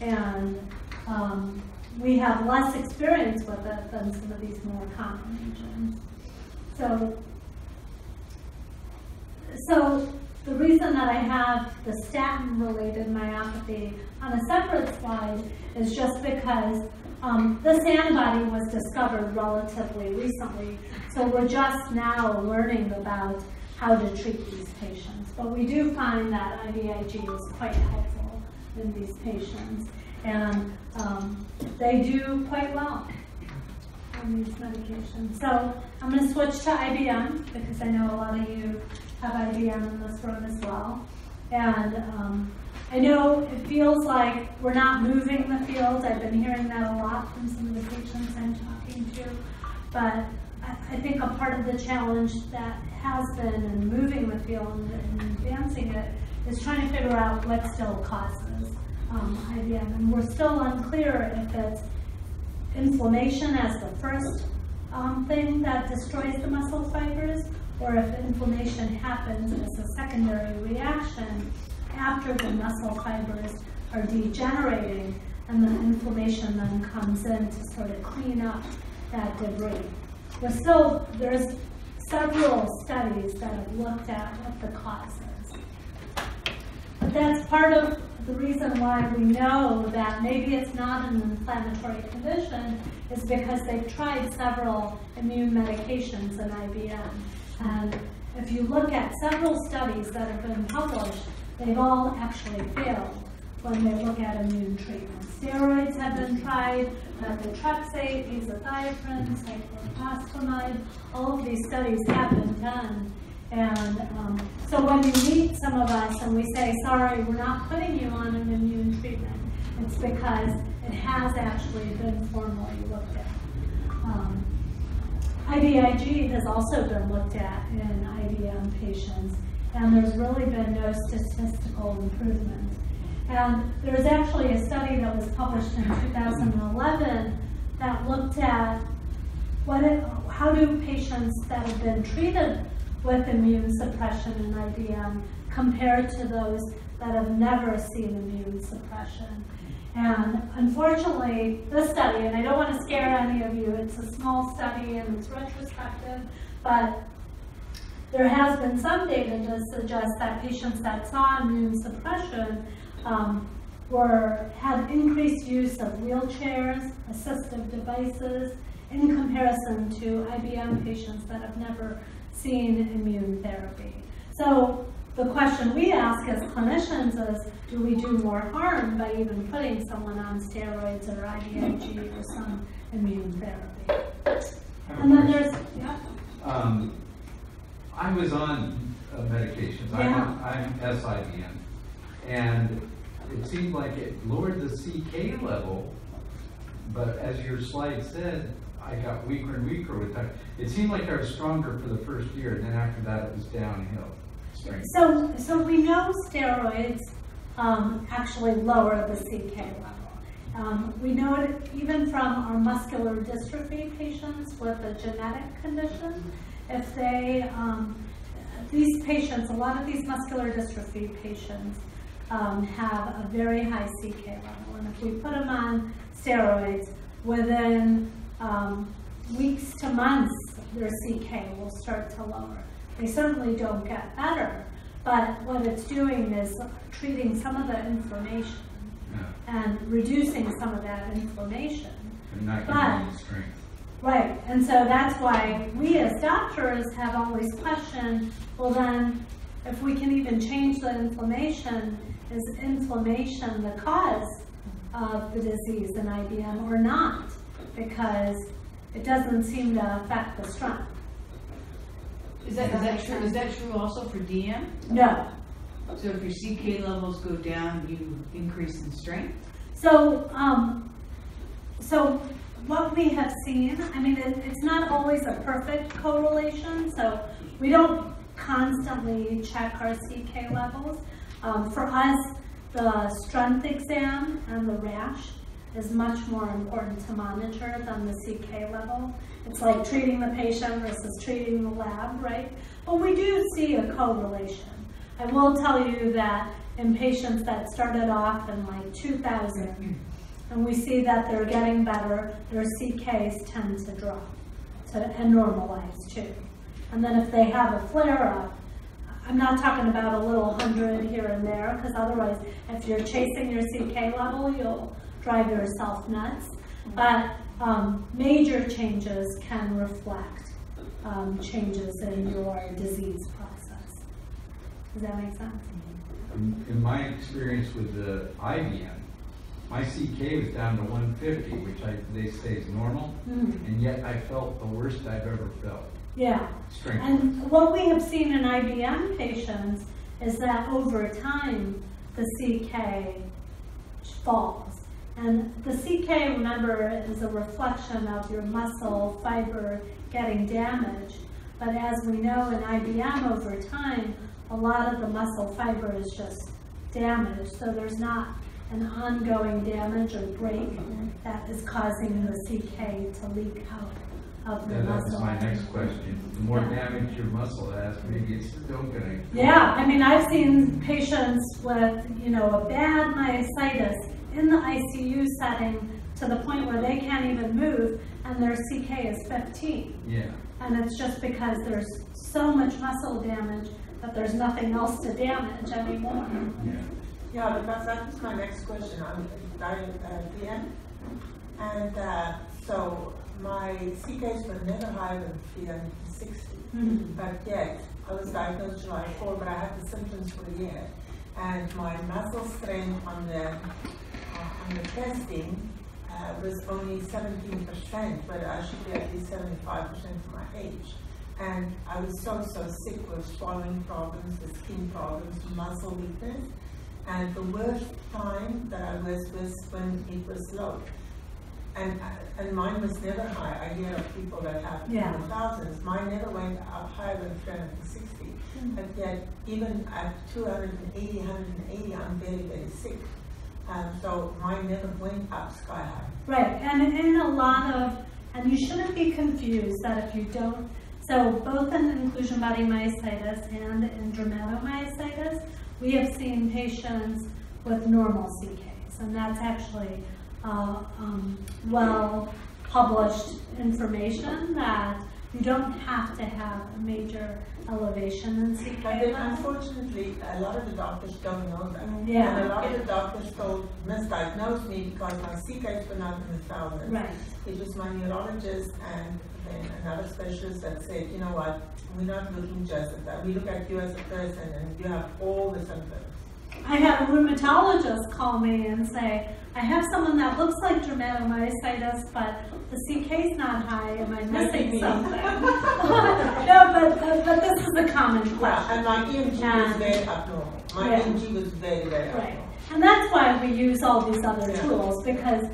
[SPEAKER 1] And um, we have less experience with it than some of these more common agents. So, so the reason that I have the statin-related myopathy on a separate slide is just because um, this antibody was discovered relatively recently, so we're just now learning about how to treat these patients. But we do find that IVIG is quite helpful in these patients, and um, they do quite well on these medications. So I'm going to switch to IBM because I know a lot of you have IBM in this room as well. And um, I know it feels like we're not moving the field. I've been hearing that a lot from some of the patients I'm talking to. But I, think a part of the challenge that has been in moving the field and advancing it is trying to figure out what still causes um, IBM. And we're still unclear if it's inflammation as the first um, thing that destroys the muscle fibers, or if inflammation happens as a secondary reaction after the muscle fibers are degenerating, and the inflammation then comes in to sort of clean up that debris. We're still, there's several studies that have looked at what the cause is. But that's part of the reason why we know that maybe it's not an inflammatory condition is because they've tried several immune medications in IBM. And if you look at several studies that have been published, they've all actually failed when they look at immune treatment. Steroids have been tried, methotrexate, azathioprine, cyclophosphamide, all of these studies have been done. And um, so when you meet some of us and we say, sorry, we're not putting you on an immune treatment, it's because it has actually been formally looked at. Um, IVIG has also been looked at in IBM patients, and there's really been no statistical improvement. And there's actually a study that was published in 2011 that looked at what it, how do patients that have been treated with immune suppression in IBM compared to those that have never seen immune suppression. And unfortunately, this study, and I don't want to scare any of you, it's a small study and it's retrospective, but there has been some data to suggest that patients that saw immune suppression um, were had increased use of wheelchairs, assistive devices, in comparison to IBM patients that have never seen immune therapy. So the question we ask as clinicians is, do we do more harm by even putting someone on steroids or IVIG or some immune therapy? And then there's, yeah,
[SPEAKER 3] Um, I was on uh, medications, I'm I'm SIBM, and it seemed like it lowered the CK level, but as your slide said, I got weaker and weaker with time. It seemed like I was stronger for the first year, and then after that, it was downhill
[SPEAKER 1] so, so we know steroids um, actually lower the CK level. Um, we know it even from our muscular dystrophy patients with a genetic condition. If they, um, these patients, a lot of these muscular dystrophy patients um, have a very high CK level. And if we put them on steroids, within um, weeks to months, their CK will start to lower. They certainly don't get better, but what it's doing is treating some of the inflammation
[SPEAKER 3] Yeah,
[SPEAKER 1] and reducing some of that inflammation.
[SPEAKER 3] and not
[SPEAKER 1] But-
[SPEAKER 3] strength.
[SPEAKER 1] Right, and so that's why we as doctors have always questioned, well then, if we can even change the inflammation, is inflammation the cause of the disease in IBM or not? Because it doesn't seem to affect the strength.
[SPEAKER 4] Is that, is that true, is that true also for DM?
[SPEAKER 1] No.
[SPEAKER 4] So if your CK levels go down, you increase in strength?
[SPEAKER 1] So, um, so what we have seen, I mean, it, it's not always a perfect correlation, so we don't constantly check our CK levels. Um, for us, the strength exam and the rash is much more important to monitor than the CK level. It's like treating the patient versus treating the lab, right? But we do see a correlation. I will tell you that in patients that started off in like 2000, and we see that they're getting better, their CKs tend to drop to, and normalize too. And then if they have a flare up, I'm not talking about a little hundred here and there, because otherwise, if you're chasing your CK level, you'll drive yourself nuts. But um, major changes can reflect um, changes in your disease process. Does that make sense?
[SPEAKER 3] In in my experience with the IBM, my CK was down to one fifty, which I, they say is normal,
[SPEAKER 1] Mm,
[SPEAKER 3] and yet I felt the worst I've ever felt,
[SPEAKER 1] Yeah.
[SPEAKER 3] strength.
[SPEAKER 1] And what we have seen in IBM patients is that over time, the CK falls. And the CK, remember, is a reflection of your muscle fiber getting damaged. But as we know in IBM over time, a lot of the muscle fiber is just damaged, so there's not an ongoing damage or break that is causing the CK to leak out of the
[SPEAKER 3] Yeah, that's
[SPEAKER 1] muscle.
[SPEAKER 3] my next question. The more damage your muscle has, maybe it's still gonna.
[SPEAKER 1] Yeah, I mean, I've seen patients with, you know, a bad myositis in the ICU setting to the point where they can't even move and their CK is fifteen.
[SPEAKER 3] Yeah,
[SPEAKER 1] And it's just because there's so much muscle damage that there's nothing else to damage anymore.
[SPEAKER 3] yeah.
[SPEAKER 7] Yeah, because that was my next question. I'm dying, uh, DM. And, uh, so my CKs were never higher than three hundred and sixty.
[SPEAKER 1] Mhm.
[SPEAKER 7] But yet, I was diagnosed July four, but I had the symptoms for a year. And my muscle strength on the, on the testing, uh, was only seventeen percent, but I should be at least seventy-five percent for my age. And I was so, so sick with swallowing problems, with skin problems, muscle weakness. And the worst time that I was was when it was low. And, uh, and mine was never high. I hear of people that have
[SPEAKER 1] Yeah.
[SPEAKER 7] thousands. Mine never went up higher than 360. But yet, even at 280, 180, I'm very, very sick. Um, so mine never went up sky high.
[SPEAKER 1] Right, and in a lot of, and you shouldn't be confused that if you don't, so both in inclusion body myositis and in dermatomyositis, we have seen patients with normal CKs, and that's actually, uh, um, well-published information that you don't have to have a major elevation in CK
[SPEAKER 7] But then unfortunately, a lot of the doctors don't know that.
[SPEAKER 1] Yeah.
[SPEAKER 7] And a lot of the doctors told, misdiagnosed me because my CKs were not in the thousands.
[SPEAKER 1] Right.
[SPEAKER 7] It was my neurologist and then another specialist that said, you know what, we're not looking just at that. We look at you as a person and you have all the symptoms.
[SPEAKER 1] I had a rheumatologist call me and say, I have someone that looks like dermatomyositis, but the CK's not high, am I missing something? (laughs) No, but, but, but this is a common
[SPEAKER 7] Yeah,
[SPEAKER 1] question.
[SPEAKER 7] and my EMG was very abnormal. My
[SPEAKER 1] Yeah.
[SPEAKER 7] EMG was very, very
[SPEAKER 1] Right,
[SPEAKER 7] abnormal.
[SPEAKER 1] and that's why we use all these other
[SPEAKER 7] Yeah.
[SPEAKER 1] tools, because,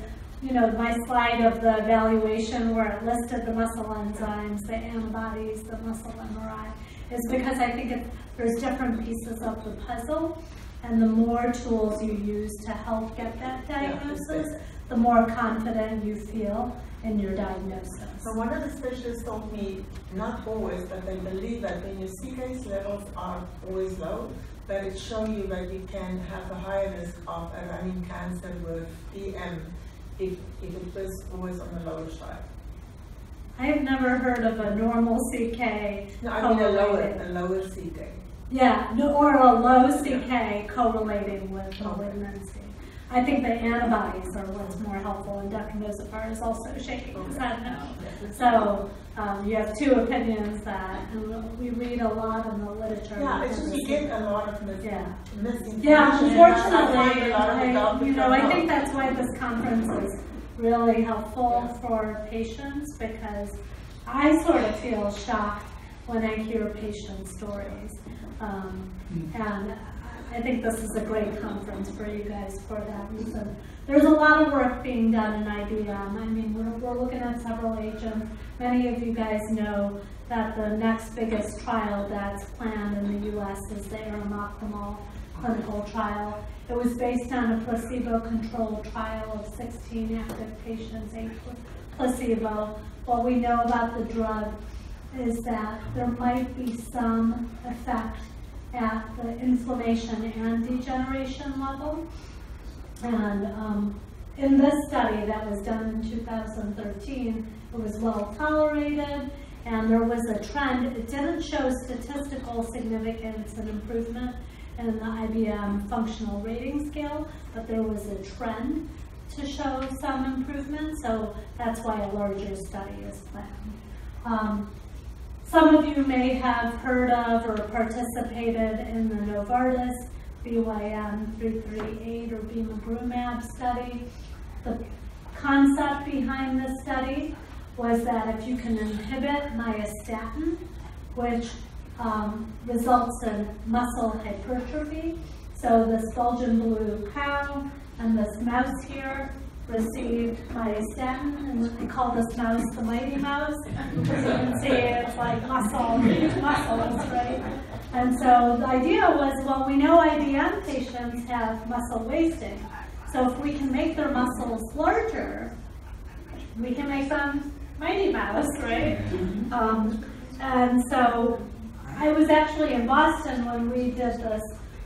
[SPEAKER 1] you know, my slide of the evaluation where it listed the muscle enzymes, the antibodies, the muscle MRI, is because I think it, there's different pieces of the puzzle, and the more tools you use to help get that diagnosis,
[SPEAKER 7] exactly.
[SPEAKER 1] the more confident you feel in your diagnosis.
[SPEAKER 7] So one of the specialists told me, not always, but they believe that when your CK's levels are always low, that it shows you that you can have a higher risk of a running cancer with EM if, if it was always on the lower side.
[SPEAKER 1] I have never heard of a normal CK
[SPEAKER 7] No, I mean a lower, a lower CK.
[SPEAKER 1] Yeah, no, or a low CK correlating with malignancy. I think the antibodies are what's more helpful, and Dr. Mozaffar is also shaking his head no. So, um, you have two opinions that, and we read a lot in the literature.
[SPEAKER 7] Yeah, it's just you get a lot of mis-
[SPEAKER 1] Yeah.
[SPEAKER 7] misinformation.
[SPEAKER 1] Yeah,
[SPEAKER 7] and I find
[SPEAKER 1] unfortunately,
[SPEAKER 7] a the
[SPEAKER 1] I, you know, I think that's why this conference is really helpful
[SPEAKER 7] Yeah.
[SPEAKER 1] for patients, because I sort of feel shocked when I hear patient stories. Um, and I think this is a great conference for you guys for that reason. There's a lot of work being done in IBM. I mean, we're, we're looking at several agents. Many of you guys know that the next biggest trial that's planned in the US is the arimoclomol clinical trial. It was based on a placebo-controlled trial of 16 active patients, eight placebo. What we know about the drug is that there might be some effect at the inflammation and degeneration level. And um, in this study that was done in 2013, it was well tolerated, and there was a trend. It didn't show statistical significance and improvement in the IBM functional rating scale, but there was a trend to show some improvement, so that's why a larger study is planned. Um, some of you may have heard of or participated in the Novartis BYM 338 or bimagrumab study. The concept behind this study was that if you can inhibit myostatin, which um, results in muscle hypertrophy, so this Belgian blue cow and this mouse here received my stem, and we call this mouse the mighty mouse, because you can see it's like muscle, muscles, right? And so the idea was, well, we know IBM patients have muscle wasting. So if we can make their muscles larger, we can make them Mighty Mouse, right? Um, and so I was actually in Boston when we did this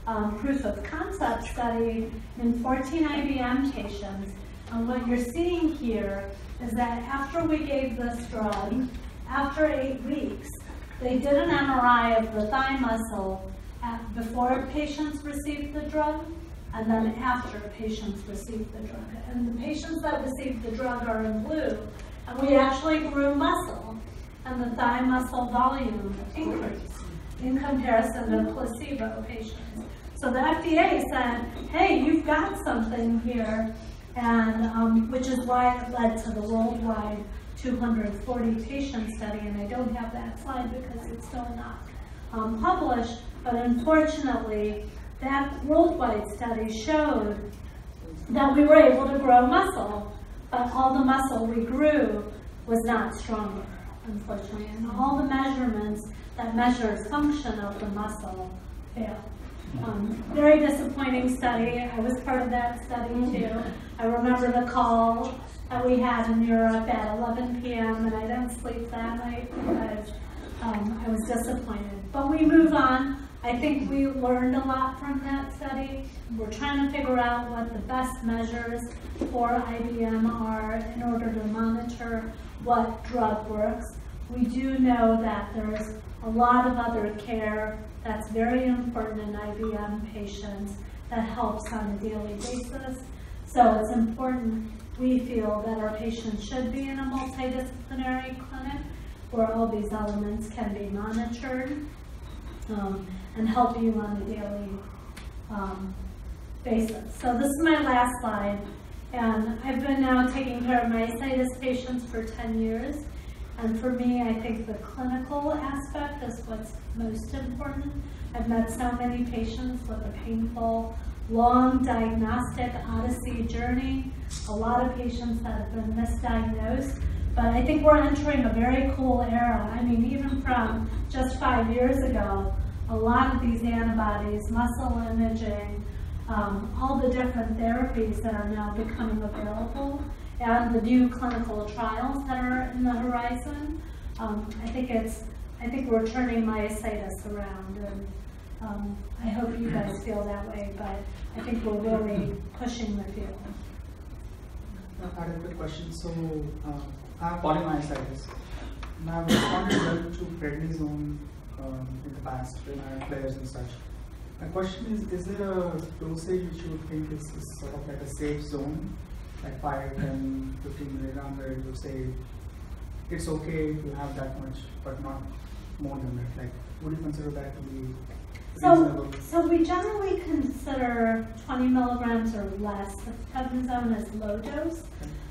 [SPEAKER 1] um, proof of concept study in 14 IBM patients. And what you're seeing here is that after we gave this drug, after eight weeks, they did an MRI of the thigh muscle at, before patients received the drug and then after patients received the drug. And the patients that received the drug are in blue, and we actually grew muscle, and the thigh muscle volume increased in comparison to placebo patients. So the FDA said, hey, you've got something here, and um, which is why it led to the worldwide 240 patient study, and I don't have that slide because it's still not um, published, but unfortunately, that worldwide study showed that we were able to grow muscle, but all the muscle we grew was not stronger, unfortunately. And all the measurements that measure function of the muscle failed. Um, very disappointing study. I was part of that study too. I remember the call that we had in Europe at 11 p.m. and I didn't sleep that night because um, I was disappointed. But we move on. I think we learned a lot from that study. We're trying to figure out what the best measures for IBM are in order to monitor what drug works. We do know that there's a lot of other care that's very important in IBM patients that helps on a daily basis. So it's important, we feel, that our patients should be in a multidisciplinary clinic where all these elements can be monitored um, and help you on a daily um, basis. So this is my last slide. And I've been now taking care of myositis patients for 10 years. And for me, I think the clinical aspect is what's most important. I've met so many patients with a painful, long diagnostic odyssey journey, a lot of patients that have been misdiagnosed. But I think we're entering a very cool era. I mean, even from just five years ago, a lot of these antibodies, muscle imaging, um, all the different therapies that are now becoming available, and the new clinical trials that are in the horizon. Um, I think it's, I think we're turning myositis around, and um, I hope you guys feel that way. But I think we're really pushing the field.
[SPEAKER 9] I had a quick question. So, uh, I have polymyositis. And I've responded well to prednisone um, in the past when I flares and such. My question is, is there a dosage which you think is, is sort of like a safe zone, like 5, 10, 15 milligram, where you would say it's okay to have that much, but not more than that? Like, would you consider that to be
[SPEAKER 1] So, so we generally consider 20 milligrams or less of prednisone as low dose,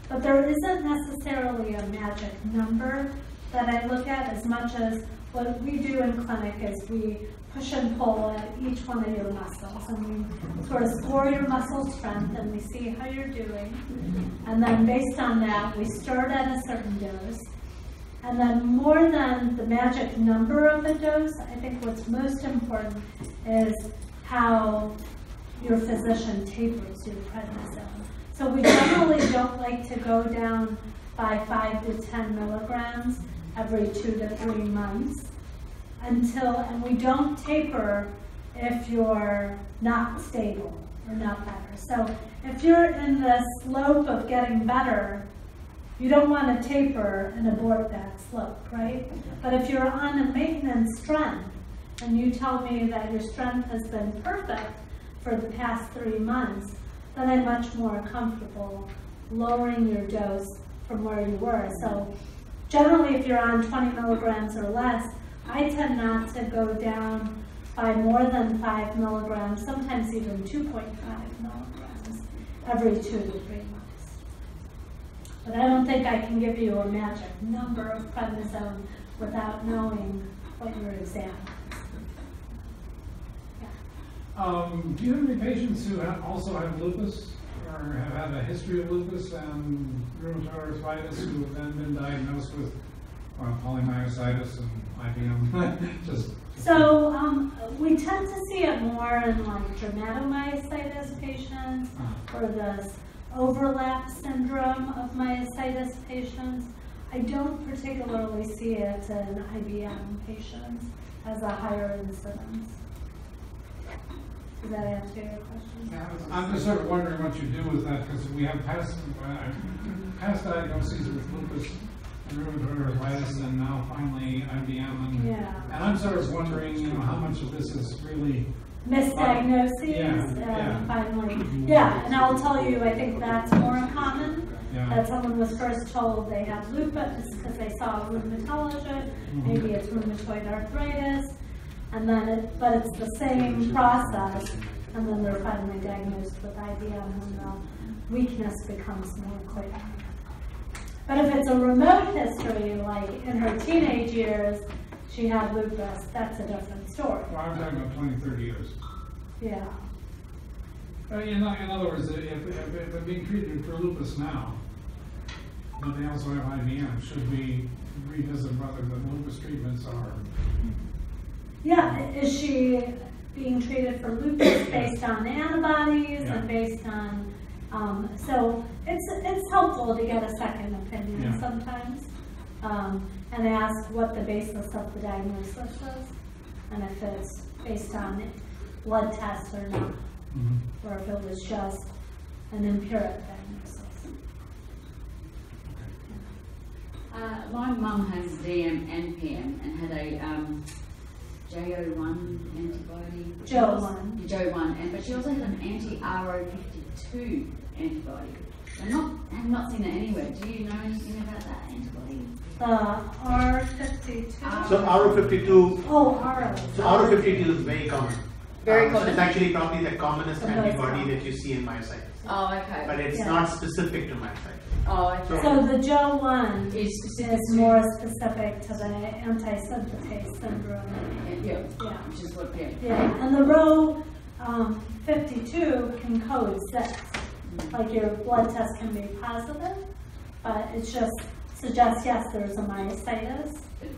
[SPEAKER 1] but there isn't necessarily a magic number that I look at as much as what we do in clinic is we push and pull at each one of your muscles and we sort of score your muscle strength and we see how you're doing. And then based on that, we start at a certain dose. And then more than the magic number of the dose, I think what's most important is how your physician tapers your prednisone. So we generally don't like to go down by five to 10 milligrams every two to three months until, and we don't taper if you're not stable or not better. So if you're in the slope of getting better, you don't want to taper and abort that slope, right? But if you're on a maintenance strength and you tell me that your strength has been perfect for the past three months, then I'm much more comfortable lowering your dose from where you were. So generally, if you're on 20 milligrams or less, I tend not to go down by more than 5 milligrams, sometimes even 2.5 milligrams every two to three months. But I don't think I can give you a magic number of prednisone without knowing what your exam is.
[SPEAKER 10] Um, do you have any patients who have, also have lupus or have had a history of lupus and rheumatoid arthritis who have then been diagnosed with uh, polymyositis and IBM, (laughs) just.
[SPEAKER 1] So, um, we tend to see it more in like dermatomyositis patients
[SPEAKER 10] uh,
[SPEAKER 1] or this overlap syndrome of myositis patients. I don't particularly see it in IBM patients as a higher incidence. Does that answer your question?
[SPEAKER 10] I'm just sort of wondering what you do with that, because we have past, uh, past diagnoses with lupus and rheumatoid arthritis, and now finally IBM, and,
[SPEAKER 1] Yeah.
[SPEAKER 10] and I'm sort of wondering, you know, how much of this is really,
[SPEAKER 1] Misdiagnoses,
[SPEAKER 10] Yeah, yeah.
[SPEAKER 1] uh, finally, yeah, and I'll tell you, I think that's more common.
[SPEAKER 10] yeah.
[SPEAKER 1] that someone was first told they have lupus because they saw a rheumatologist, maybe it's rheumatoid arthritis, and then it, but it's the same process, and then they're finally diagnosed with IBM and the weakness becomes more clear. But if it's a remote history, like in her teenage years, she had lupus, that's a different story.
[SPEAKER 10] Well, I'm talking about 20, 30 years.
[SPEAKER 1] Yeah,
[SPEAKER 10] Uh, In, in other words, if, if, if they're being treated for lupus now, but they also have IBM, should we revisit whether the lupus treatments are,
[SPEAKER 1] yeah, is she being treated for lupus based on (coughs) antibodies
[SPEAKER 10] Yeah.
[SPEAKER 1] and based on, um, so it's, it's helpful to get a second opinion
[SPEAKER 10] Yeah.
[SPEAKER 1] sometimes. Um, and ask what the basis of the diagnosis is, and if it's based on blood tests or not, or if it was just an empiric diagnosis.
[SPEAKER 5] Uh, my mum has DM and PM and had a um, JO1 antibody.
[SPEAKER 1] Jo1.
[SPEAKER 5] Jo1, and but she also had an anti-RO52 antibody. I'm not, I have not seen that anywhere. Do you know anything about that antibody?
[SPEAKER 1] The R fifty-two.
[SPEAKER 6] So RO fifty-two,
[SPEAKER 1] Oh, R.
[SPEAKER 6] so RO fifty-two is very common.
[SPEAKER 5] Very
[SPEAKER 6] Um, so
[SPEAKER 5] common.
[SPEAKER 6] It's actually probably the commonest
[SPEAKER 1] The
[SPEAKER 6] antibody that you see in myositis.
[SPEAKER 5] Oh, okay.
[SPEAKER 6] But it's
[SPEAKER 1] Yeah.
[SPEAKER 6] not specific to myositis.
[SPEAKER 5] oh, okay.
[SPEAKER 1] So the Jo one
[SPEAKER 5] Is specific
[SPEAKER 1] is more specific to the anti-synthetase syndrome.
[SPEAKER 5] yeah,
[SPEAKER 1] Yeah.
[SPEAKER 5] which is what, yeah.
[SPEAKER 1] Yeah, and the Ro um, 52 can code six. Like your blood test can be positive, but it just suggests, yes, there's a myositis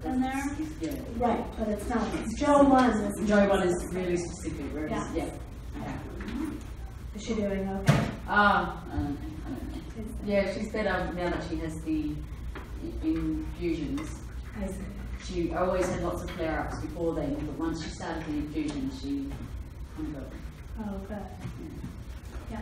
[SPEAKER 1] in there.
[SPEAKER 5] Yeah.
[SPEAKER 1] Right, but it's not. Jo one is.
[SPEAKER 5] Jo1 is really specific, whereas,
[SPEAKER 1] Yeah.
[SPEAKER 5] yeah. Okay.
[SPEAKER 1] Is she doing okay?
[SPEAKER 5] Ah, I don't know. I don't know. Yeah, she's better now that she has the infusions.
[SPEAKER 1] I see.
[SPEAKER 5] She always had lots of flare-ups before then, but once she started the infusion, she kind of got.
[SPEAKER 1] Oh, good. Yeah.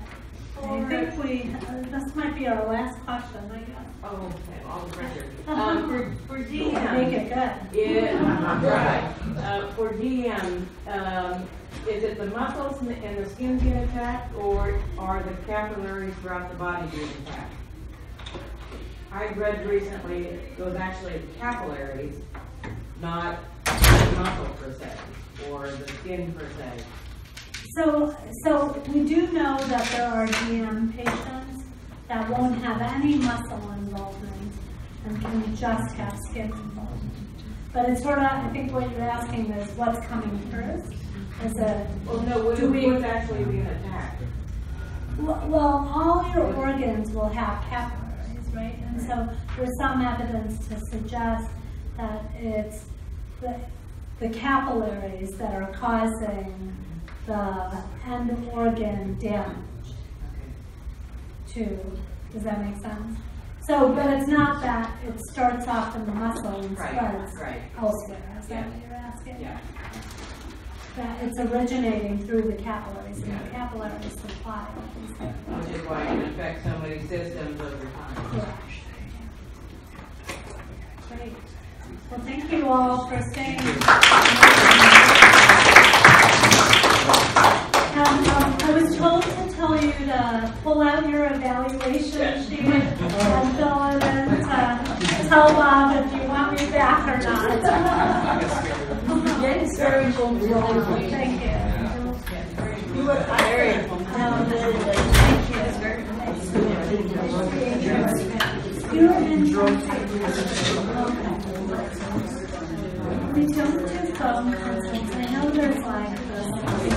[SPEAKER 1] I think we, uh, this might be our last question, I guess.
[SPEAKER 2] Oh, okay, on the record. (laughs) Um, for, for
[SPEAKER 1] Make it good.
[SPEAKER 2] yeah, right, uh, for DM, um, is it the muscles and the- and the skin being attacked, or are the capillaries throughout the body being attacked? I read recently, it was actually capillaries, not the muscle per se, or the skin per se.
[SPEAKER 1] So, so we do know that there are DM patients that won't have any muscle involvement and can just have skin involvement. But it's sort of, I think what you're asking is what's coming first? Is it,
[SPEAKER 2] Well, no, what,
[SPEAKER 1] Do we-
[SPEAKER 2] what's actually being attacked?
[SPEAKER 1] well, well, all your organs will have capillaries, right? And so there's some evidence to suggest that it's the, the capillaries that are causing the end organ damage to, does that make sense? So, but it's not that it starts off in the muscle and
[SPEAKER 2] Right,
[SPEAKER 1] spreads
[SPEAKER 2] right.
[SPEAKER 1] elsewhere, is that what you're asking?
[SPEAKER 2] Yeah.
[SPEAKER 1] That it's originating through the capillaries, and the capillaries supply all these things.
[SPEAKER 2] Which is why it can affect so many systems over time.
[SPEAKER 1] Yeah. Great. Well, thank you all for staying. And, um, I was told to tell you to pull out your evaluation sheet and fill it in to tell Bob if you want me back or not.
[SPEAKER 5] Yeah, it's very informative.
[SPEAKER 1] Thank you.
[SPEAKER 7] You were
[SPEAKER 5] Very
[SPEAKER 7] excellent.
[SPEAKER 1] Thank you. It's very nice. You're in. We don't do phone consults. I know there's like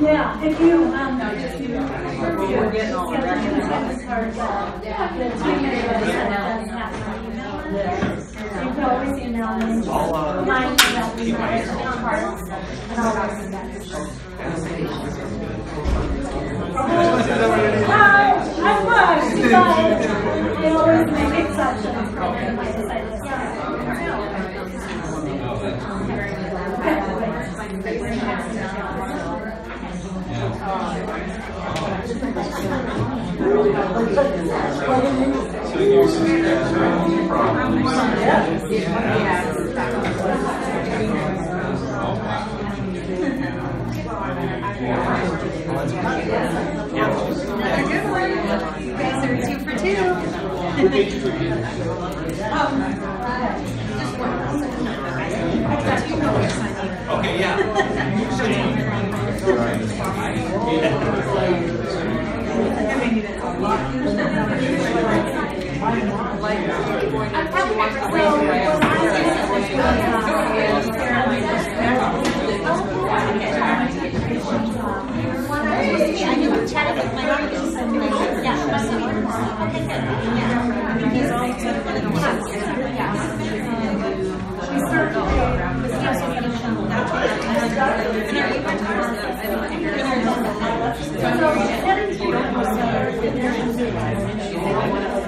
[SPEAKER 5] yeah, if you, um, if you, you're getting all ready. The treatment does have You can always email me.
[SPEAKER 11] I'll, uh,
[SPEAKER 5] Mine email me, my cards, and I'll send that. Oh, I was, but they always make exceptions for them. I decided,
[SPEAKER 12] So you suggest no problem.
[SPEAKER 11] Okay, yeah.
[SPEAKER 1] I knew we chatted with my daughter, she said, like, yeah, so, okay, yeah. He's also one of the ones, yeah. She started, yeah, are you they compile it up. So like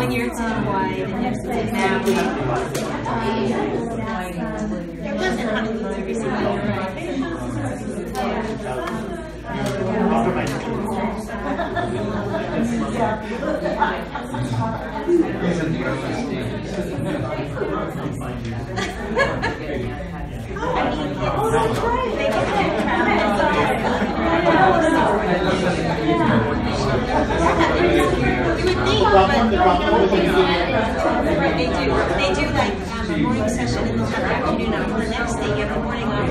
[SPEAKER 1] one year it's Hawaii, the next it's in They do. They do like a morning session and they'll an afternoon off. And the next day you have the morning off.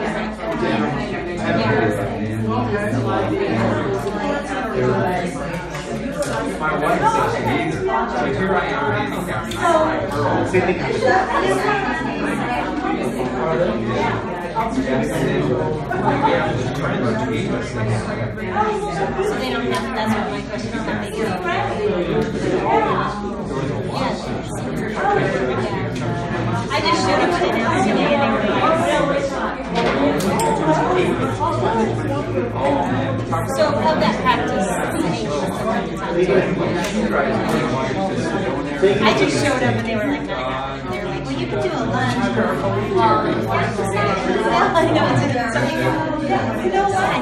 [SPEAKER 12] My wife it, here I am handicapped, and I'm girl. Things.
[SPEAKER 1] So they don't that's what my question is, do.
[SPEAKER 12] I just showed up to announce were So of that practice, I just showed up and they were like. They were like, well, you can do a lunch or a. I know it's a, something, (laughs) you know what?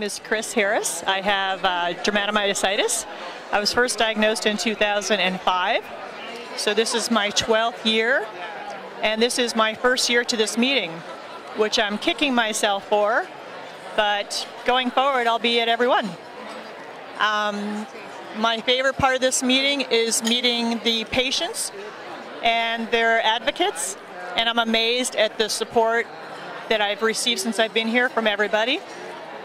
[SPEAKER 13] name is Chris Harris. I have uh, dermatomyositis. I was first diagnosed in 2005. So this is my 12th year, and this is my first year to this meeting, which I'm kicking myself for, but going forward, I'll be at every one. Um, my favorite part of this meeting is meeting the patients and their advocates, and I'm amazed at the support that I've received since I've been here from everybody.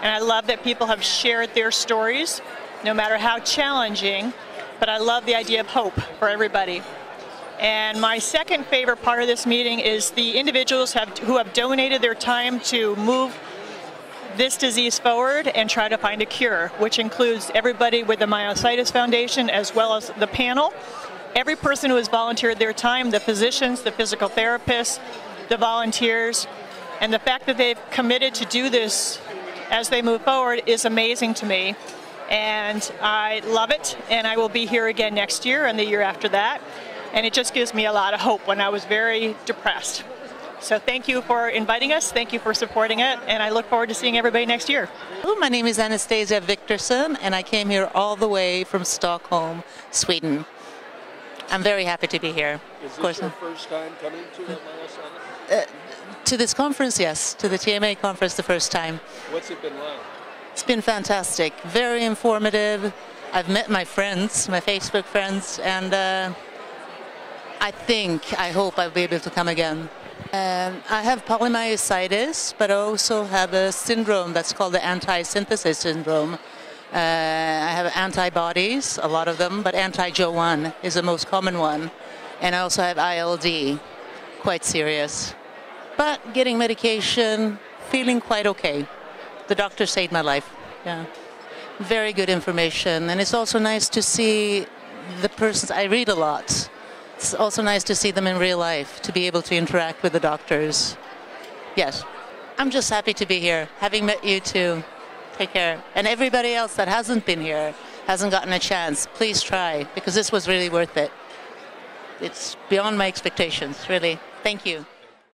[SPEAKER 13] And I love that people have shared their stories, no matter how challenging, but I love the idea of hope for everybody. And my second favorite part of this meeting is the individuals have, who have donated their time to move this disease forward and try to find a cure, which includes everybody with the Myositis Foundation as well as the panel. Every person who has volunteered their time, the physicians, the physical therapists, the volunteers, and the fact that they've committed to do this as they move forward is amazing to me. And I love it, and I will be here again next year and the year after that. And it just gives me a lot of hope when I was very depressed. So thank you for inviting us, thank you for supporting it, and I look forward to seeing everybody next year.
[SPEAKER 14] Hello, my name is Anastasia Victorson, and I came here all the way from Stockholm, Sweden. I'm very happy to be here.
[SPEAKER 15] Is
[SPEAKER 14] of course,
[SPEAKER 15] this your first time coming to the Myositis?
[SPEAKER 14] uh, to this conference, yes, to the TMA conference the first time.
[SPEAKER 15] What's it been like?
[SPEAKER 14] It's been fantastic, very informative. I've met my friends, my Facebook friends, and uh, I think, I hope I'll be able to come again. Um, I have polymyositis, but I also have a syndrome that's called the anti-synthetase syndrome. Uh, I have antibodies, a lot of them, but anti-Jo1 is the most common one. And I also have ILD, quite serious. But getting medication, feeling quite okay. The doctor saved my life. Yeah. Very good information. And it's also nice to see the persons, I read a lot. It's also nice to see them in real life, to be able to interact with the doctors. Yes. I'm just happy to be here, having met you too. Take care. And everybody else that hasn't been here, hasn't gotten a chance, please try, because this was really worth it. It's beyond my expectations, really. Thank you.